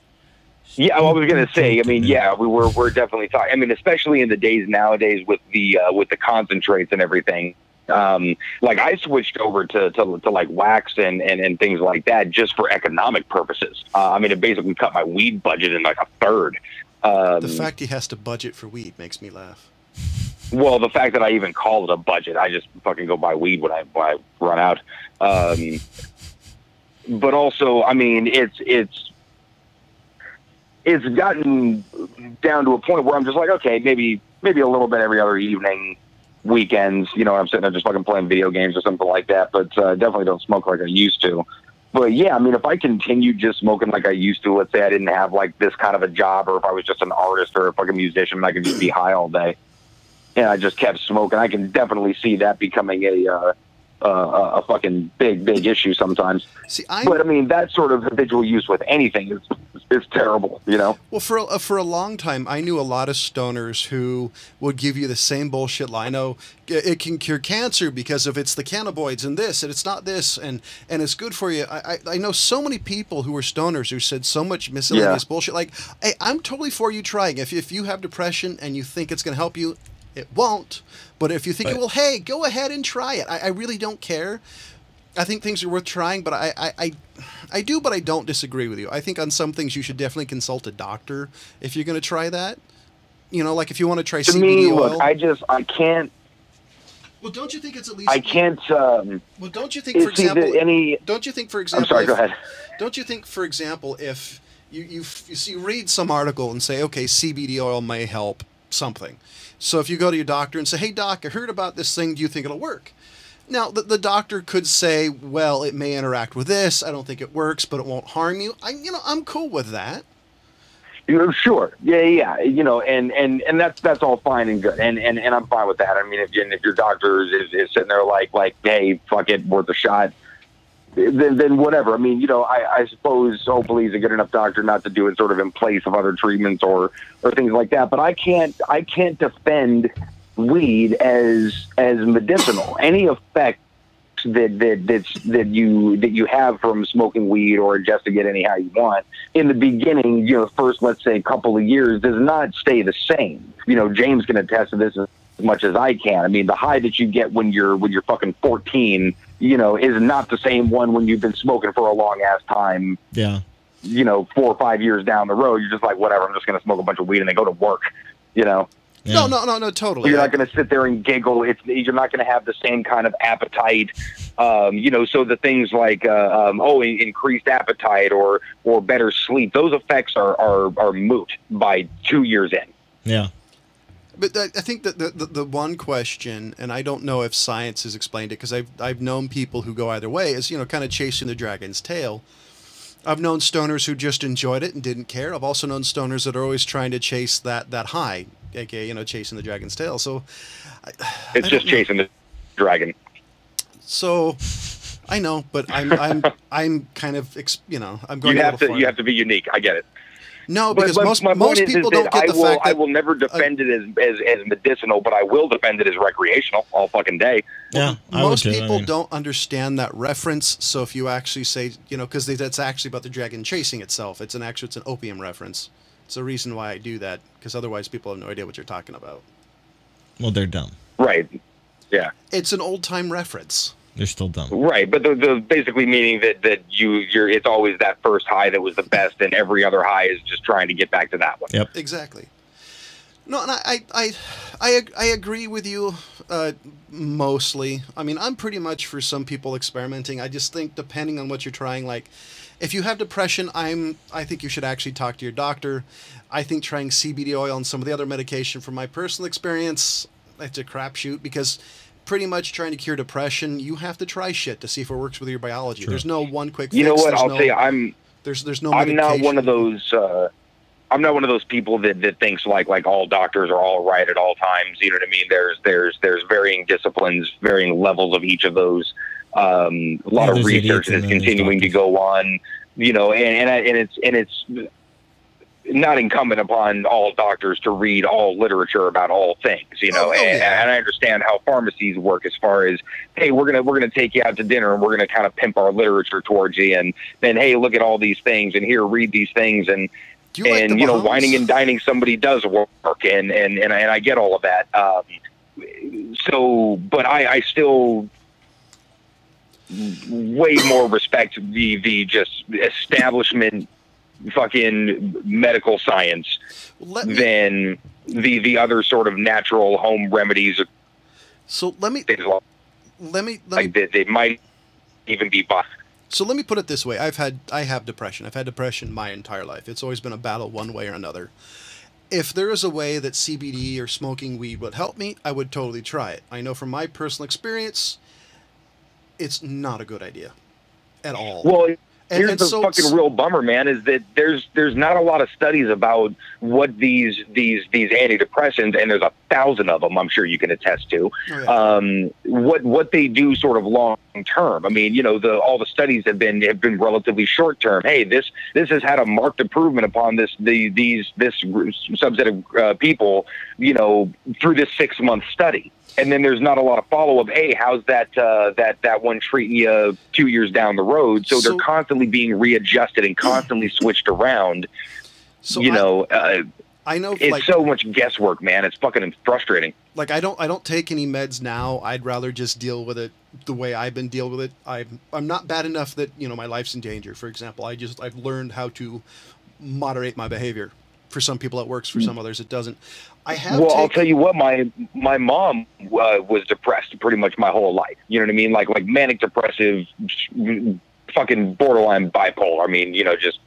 [SPEAKER 3] Yeah, I was gonna say. I mean, yeah, we were we're definitely talking. I mean, especially in the days nowadays with the uh, with the concentrates and everything. Um, like I switched over to, to, to like wax and, and, and things like that just for economic purposes. Uh, I mean, it basically cut my weed budget in like a third. Um,
[SPEAKER 1] The fact he has to budget for weed makes me laugh.
[SPEAKER 3] Well, the fact that I even call it a budget, I just fucking go buy weed when I when I run out. Um, but also, I mean, it's it's it's gotten down to a point where I'm just like, okay, maybe maybe a little bit every other evening, weekends. You know, I'm sitting there just fucking playing video games or something like that. But uh, definitely don't smoke like I used to. But yeah, I mean, if I continued just smoking like I used to, let's say I didn't have like this kind of a job, or if I was just an artist or a fucking musician, I could just be high all day. And I just kept smoking. I can definitely see that becoming a uh, uh, a fucking big big issue sometimes.
[SPEAKER 1] See, I'm
[SPEAKER 3] But I mean, that sort of habitual use with anything is is terrible. You know.
[SPEAKER 1] Well, for a, for a long time, I knew a lot of stoners who would give you the same bullshit line. Oh, it it can cure cancer because of it's the cannabinoids and this, and it's not this, and and it's good for you. I I, I know so many people who were stoners who said so much miscellaneous
[SPEAKER 3] Yeah.
[SPEAKER 1] bullshit. Like, hey, I'm totally for you trying. If if you have depression and you think it's going to help you, it won't. But if you think it
[SPEAKER 2] But-
[SPEAKER 1] will, hey, go ahead and try it. I, I really don't care. I think things are worth trying, but I, I, I, I do, but I don't disagree with you. I think on some things you should definitely consult a doctor if you're going to try that. You know, like if you want to try
[SPEAKER 3] To
[SPEAKER 1] CBD
[SPEAKER 3] me,
[SPEAKER 1] oil.
[SPEAKER 3] look, I just I can't
[SPEAKER 1] well, don't you think it's at least?
[SPEAKER 3] I can't. Um,
[SPEAKER 1] Well, don't you think, for example,
[SPEAKER 3] any.
[SPEAKER 1] don't you think, for example?
[SPEAKER 3] I'm
[SPEAKER 1] example,
[SPEAKER 3] sorry. Go
[SPEAKER 1] if-
[SPEAKER 3] ahead.
[SPEAKER 1] Don't you think, for example, if you you you see read some article and say, okay, CBD oil may help something, so if you go to your doctor and say, hey doc, I heard about this thing, do you think it'll work? Now the, the doctor could say, well, it may interact with this. I don't think it works, but it won't harm you. I you know I'm cool with that.
[SPEAKER 3] Sure. Yeah, yeah. You know, and and and that's that's all fine and good, and and, and I'm fine with that. I mean, if if your doctor is, is, is sitting there like like, hey, fuck it, worth a shot, then then whatever. I mean, you know, I, I suppose hopefully he's a good enough doctor not to do it sort of in place of other treatments or or things like that. But I can't I can't defend weed as as medicinal. Any effect that that that's, that you that you have from smoking weed or ingesting it anyhow you want in the beginning you know first let's say couple of years does not stay the same you know james can attest to this much as i can i mean the high that you get when you're when you're fucking 14 you know is not the same one when you've been smoking for a long ass time
[SPEAKER 2] Yeah.
[SPEAKER 3] you know four or five years down the road you're just like whatever i'm just going to smoke a bunch of weed and then go to work you know
[SPEAKER 2] yeah.
[SPEAKER 1] No, no, no, no, totally.
[SPEAKER 3] you're not going to sit there and giggle. It's you're not going to have the same kind of appetite. Um, you know, so the things like uh, um, oh, in- increased appetite or or better sleep, those effects are are, are moot by two years in.
[SPEAKER 2] Yeah.
[SPEAKER 1] But I think that the, the, the one question, and I don't know if science has explained it because I've, I've known people who go either way, is, you know, kind of chasing the dragon's tail. I've known stoners who just enjoyed it and didn't care. I've also known stoners that are always trying to chase that, that high, aka, you know, chasing the dragon's tail. So, I,
[SPEAKER 3] It's
[SPEAKER 1] I
[SPEAKER 3] just
[SPEAKER 1] know.
[SPEAKER 3] chasing the dragon.
[SPEAKER 1] So, I know, but I'm, I'm, I'm kind of, you know, I'm going
[SPEAKER 3] You have to
[SPEAKER 1] far.
[SPEAKER 3] you have to be unique. I get it.
[SPEAKER 1] No, because
[SPEAKER 3] but
[SPEAKER 1] most,
[SPEAKER 3] my
[SPEAKER 1] most
[SPEAKER 3] point is,
[SPEAKER 1] people
[SPEAKER 3] is
[SPEAKER 1] don't get
[SPEAKER 3] I
[SPEAKER 1] the
[SPEAKER 3] will
[SPEAKER 1] fact that
[SPEAKER 3] I will never defend it as, as as medicinal, but I will defend it as recreational all fucking day.
[SPEAKER 2] Yeah. I would
[SPEAKER 1] most
[SPEAKER 2] too. I
[SPEAKER 1] people
[SPEAKER 2] mean,
[SPEAKER 1] don't understand that reference. So if you actually say, you know, because that's actually about the dragon chasing itself, it's an actual, it's an opium reference. It's a reason why I do that, because otherwise people have no idea what you're talking about.
[SPEAKER 2] Well, they're dumb.
[SPEAKER 3] Right. Yeah.
[SPEAKER 1] It's an old time reference.
[SPEAKER 2] They're still dumb.
[SPEAKER 3] Right, but the, the basically meaning that that you you're it's always that first high that was the best, and every other high is just trying to get back to that one.
[SPEAKER 2] Yep.
[SPEAKER 1] Exactly. No, and I, I, I, I, I agree with you uh, mostly. I mean, I'm pretty much for some people experimenting. I just think depending on what you're trying, like, if you have depression, I'm, I think you should actually talk to your doctor. I think trying CBD oil and some of the other medication, from my personal experience, it's a crapshoot because pretty much trying to cure depression, you have to try shit to see if it works with your biology.
[SPEAKER 2] True.
[SPEAKER 1] There's no one quick.
[SPEAKER 3] You know what?
[SPEAKER 1] There's
[SPEAKER 3] I'll
[SPEAKER 1] no,
[SPEAKER 3] tell you, I'm
[SPEAKER 1] There's there's no.
[SPEAKER 3] I'm not one of those. Uh, I'm not one of those people that, that thinks like like all doctors are all right at all times. You know what I mean? There's there's there's varying disciplines, varying levels of each of those. Um, a lot
[SPEAKER 2] Yeah,
[SPEAKER 3] of research
[SPEAKER 2] idiots
[SPEAKER 3] is
[SPEAKER 2] and then there's
[SPEAKER 3] continuing to go on. You know, and and, I, and it's and it's not incumbent upon all doctors to read all literature about all things, you know.
[SPEAKER 1] Oh,
[SPEAKER 3] and,
[SPEAKER 1] yeah.
[SPEAKER 3] and I understand how pharmacies work as far as, hey, we're gonna we're gonna take you out to dinner and we're gonna kind of pimp our literature towards you, and then hey, look at all these things, and here, read these things, and
[SPEAKER 1] you
[SPEAKER 3] and
[SPEAKER 1] the
[SPEAKER 3] you know, wining and dining somebody does work, and and and I, and I get all of that. Um, so, but I, I still way more respect the the just establishment fucking medical science
[SPEAKER 1] Let me,
[SPEAKER 3] than the the other sort of natural home remedies
[SPEAKER 1] so let me
[SPEAKER 3] like
[SPEAKER 1] let me let
[SPEAKER 3] like that they might even be bust.
[SPEAKER 1] So let me put it this way: I've had I have depression. I've had depression my entire life. It's always been a battle one way or another. If there is a way that CBD or smoking weed would help me, I would totally try it. I know from my personal experience, it's not a good idea at all.
[SPEAKER 3] Well,
[SPEAKER 1] And-
[SPEAKER 3] Here's
[SPEAKER 1] and
[SPEAKER 3] the
[SPEAKER 1] so-
[SPEAKER 3] fucking real bummer, man, is that there's there's not a lot of studies about what these these these antidepressants, and there's a thousand of them. I'm sure you can attest to.
[SPEAKER 1] Oh, yeah.
[SPEAKER 3] Um, what what they do sort of long term. I mean, you know, the all the studies have been have been relatively short term. Hey, this this has had a marked improvement upon this the these this subset of uh, people, you know, through this six month study. And then there's not a lot of follow up. Hey, how's that uh, that that one treating you two years down the road? So,
[SPEAKER 1] So-
[SPEAKER 3] they're constantly being readjusted and constantly switched around.
[SPEAKER 1] So
[SPEAKER 3] you
[SPEAKER 1] I-
[SPEAKER 3] know, uh,
[SPEAKER 1] I, know
[SPEAKER 3] it's
[SPEAKER 1] like
[SPEAKER 3] so much guesswork, man. It's fucking frustrating.
[SPEAKER 1] like I don't I don't take any meds now. I'd rather just deal with it the way I've been dealing with it. I'm I'm not bad enough that you know my life's in danger. For example, I just I've learned how to moderate my behavior. For some people it works. For some others it doesn't. I have.
[SPEAKER 3] well, I'll tell you what, my my mom uh, was depressed pretty much my whole life. You know what I mean? Like like manic depressive, fucking borderline bipolar. I mean, you know, just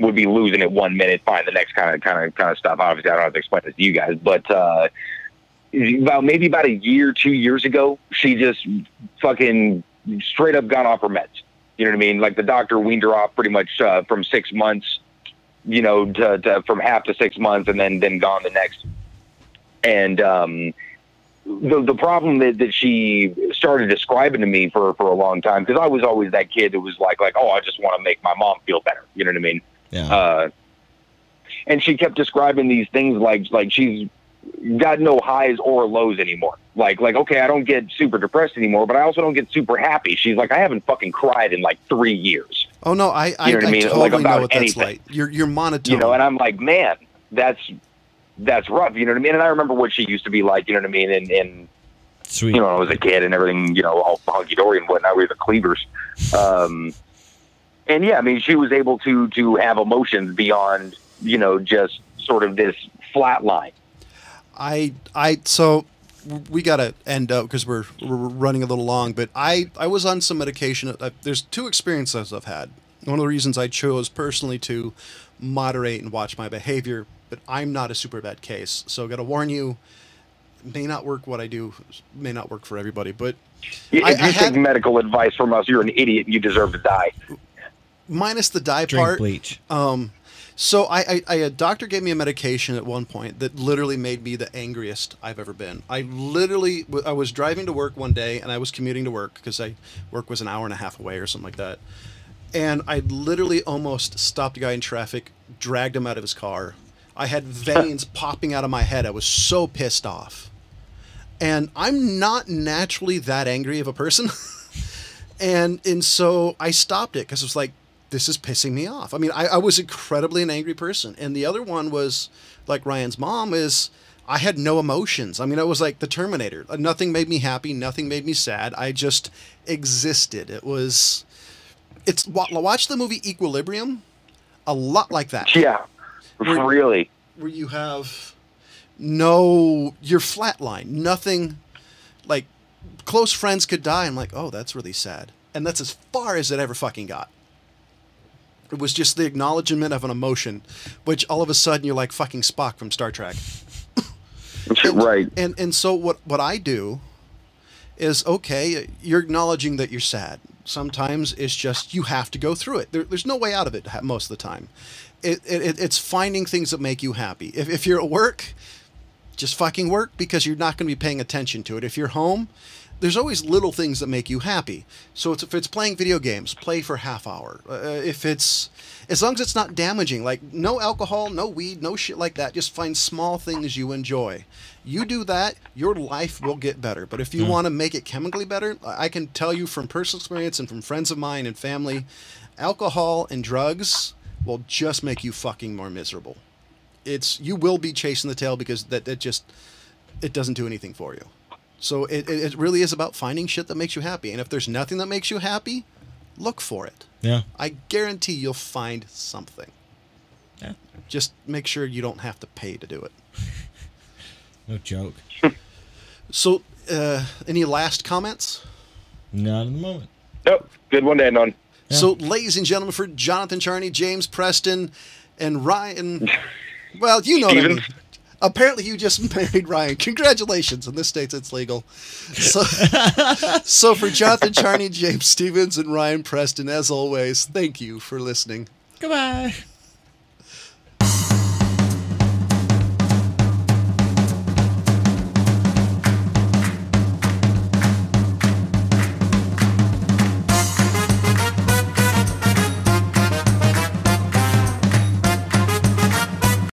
[SPEAKER 3] would be losing it one minute, fine the next kind of kind of kind of stuff. Obviously, I don't have to explain this to you guys, but uh, about maybe about a year, two years ago, she just fucking straight up got off her meds. You know what I mean? Like the doctor weaned her off pretty much uh, from six months, you know, to, to, from half to six months, and then then gone the next. And um, the the problem that, that she started describing to me for for a long time, because I was always that kid that was like like, oh, I just want to make my mom feel better. You know what I mean?
[SPEAKER 2] Yeah.
[SPEAKER 3] Uh, and she kept describing these things like like she's got no highs or lows anymore. Like like okay, I don't get super depressed anymore, but I also don't get super happy. She's like, I haven't fucking cried in like three years.
[SPEAKER 1] Oh no, I I,
[SPEAKER 3] You know what I
[SPEAKER 1] I
[SPEAKER 3] mean? Like,
[SPEAKER 1] totally
[SPEAKER 3] about
[SPEAKER 1] know what that's
[SPEAKER 3] anything.
[SPEAKER 1] like. You're you're monotone.
[SPEAKER 3] You know, and I'm like, man, that's that's rough. You know what I mean? And I remember what she used to be like. You know what I mean? And and
[SPEAKER 2] Sweet.
[SPEAKER 3] you know, when I was a kid and everything, you know, all hunky dory and whatnot. We were the cleavers. Um, and yeah, I mean, she was able to to have emotions beyond, you know, just sort of this flat line.
[SPEAKER 1] I I so we gotta end up because we're we're running a little long. But I I was on some medication. Uh, there's two experiences I've had. One of the reasons I chose personally to moderate and watch my behavior, but I'm not a super bad case. So gotta warn you, may not work. What I do may not work for everybody. But
[SPEAKER 3] If
[SPEAKER 1] I-
[SPEAKER 3] you
[SPEAKER 1] I
[SPEAKER 3] take
[SPEAKER 1] had-
[SPEAKER 3] medical advice from us, you're an idiot. You deserve to die.
[SPEAKER 1] Minus the die
[SPEAKER 2] Drink
[SPEAKER 1] part.
[SPEAKER 2] bleach.
[SPEAKER 1] Um, so I, I, I, a doctor gave me a medication at one point that literally made me the angriest I've ever been. I literally, I was driving to work one day and I was commuting to work because I work was an hour and a half away or something like that. And I literally almost stopped a guy in traffic, dragged him out of his car. I had veins popping out of my head. I was so pissed off. And I'm not naturally that angry of a person. and and so I stopped it because it was like this is pissing me off. I mean, I, I was incredibly an angry person, and the other one was like Ryan's mom is I had no emotions. I mean, I was like the Terminator. Uh, Nothing made me happy. Nothing made me sad. I just existed. It was it's watch the movie Equilibrium. A lot like that
[SPEAKER 3] Yeah,
[SPEAKER 1] We're-
[SPEAKER 3] really.
[SPEAKER 1] where you have no you're flatline nothing like close friends could die i'm like oh that's really sad and that's as far as it ever fucking got it was just the acknowledgement of an emotion which all of a sudden you're like fucking spock from star trek
[SPEAKER 3] right.
[SPEAKER 1] and and so what what I do is okay. You're acknowledging that you're sad. Sometimes it's just you have to go through it. There, there's no way out of it most of the time. It, it it's finding things that make you happy. If if you're at work, just fucking work because you're not going to be paying attention to it. If you're home, there's always little things that make you happy. So it's, if it's playing video games, play for half hour. Uh, if it's as long as it's not damaging, like no alcohol, no weed, no shit like that. Just find small things you enjoy. You do that, your life will get better. But if you want to make it chemically better, I I can tell you from personal experience and from friends of mine and family, alcohol and drugs will just make you fucking more miserable. It's you will be chasing the tail because that that just it doesn't do anything for you. So it, it it really is about finding shit that makes you happy. And if there's nothing that makes you happy, look for it.
[SPEAKER 2] Yeah.
[SPEAKER 1] I guarantee you'll find something.
[SPEAKER 2] Yeah.
[SPEAKER 1] Just make sure you don't have to pay to do it.
[SPEAKER 2] No joke.
[SPEAKER 1] So, uh, any last comments?
[SPEAKER 2] Not in the moment.
[SPEAKER 3] Nope. Good one to end on.
[SPEAKER 2] Yeah.
[SPEAKER 1] So, ladies and gentlemen, for Jonathan Charney, James Preston, and Ryan, well, you know what I mean. Apparently, you just married Ryan. Congratulations! In this state, it's legal. So, so for Jonathan Charney, James Stevens, and Ryan Preston, as always, thank you for listening.
[SPEAKER 2] Goodbye.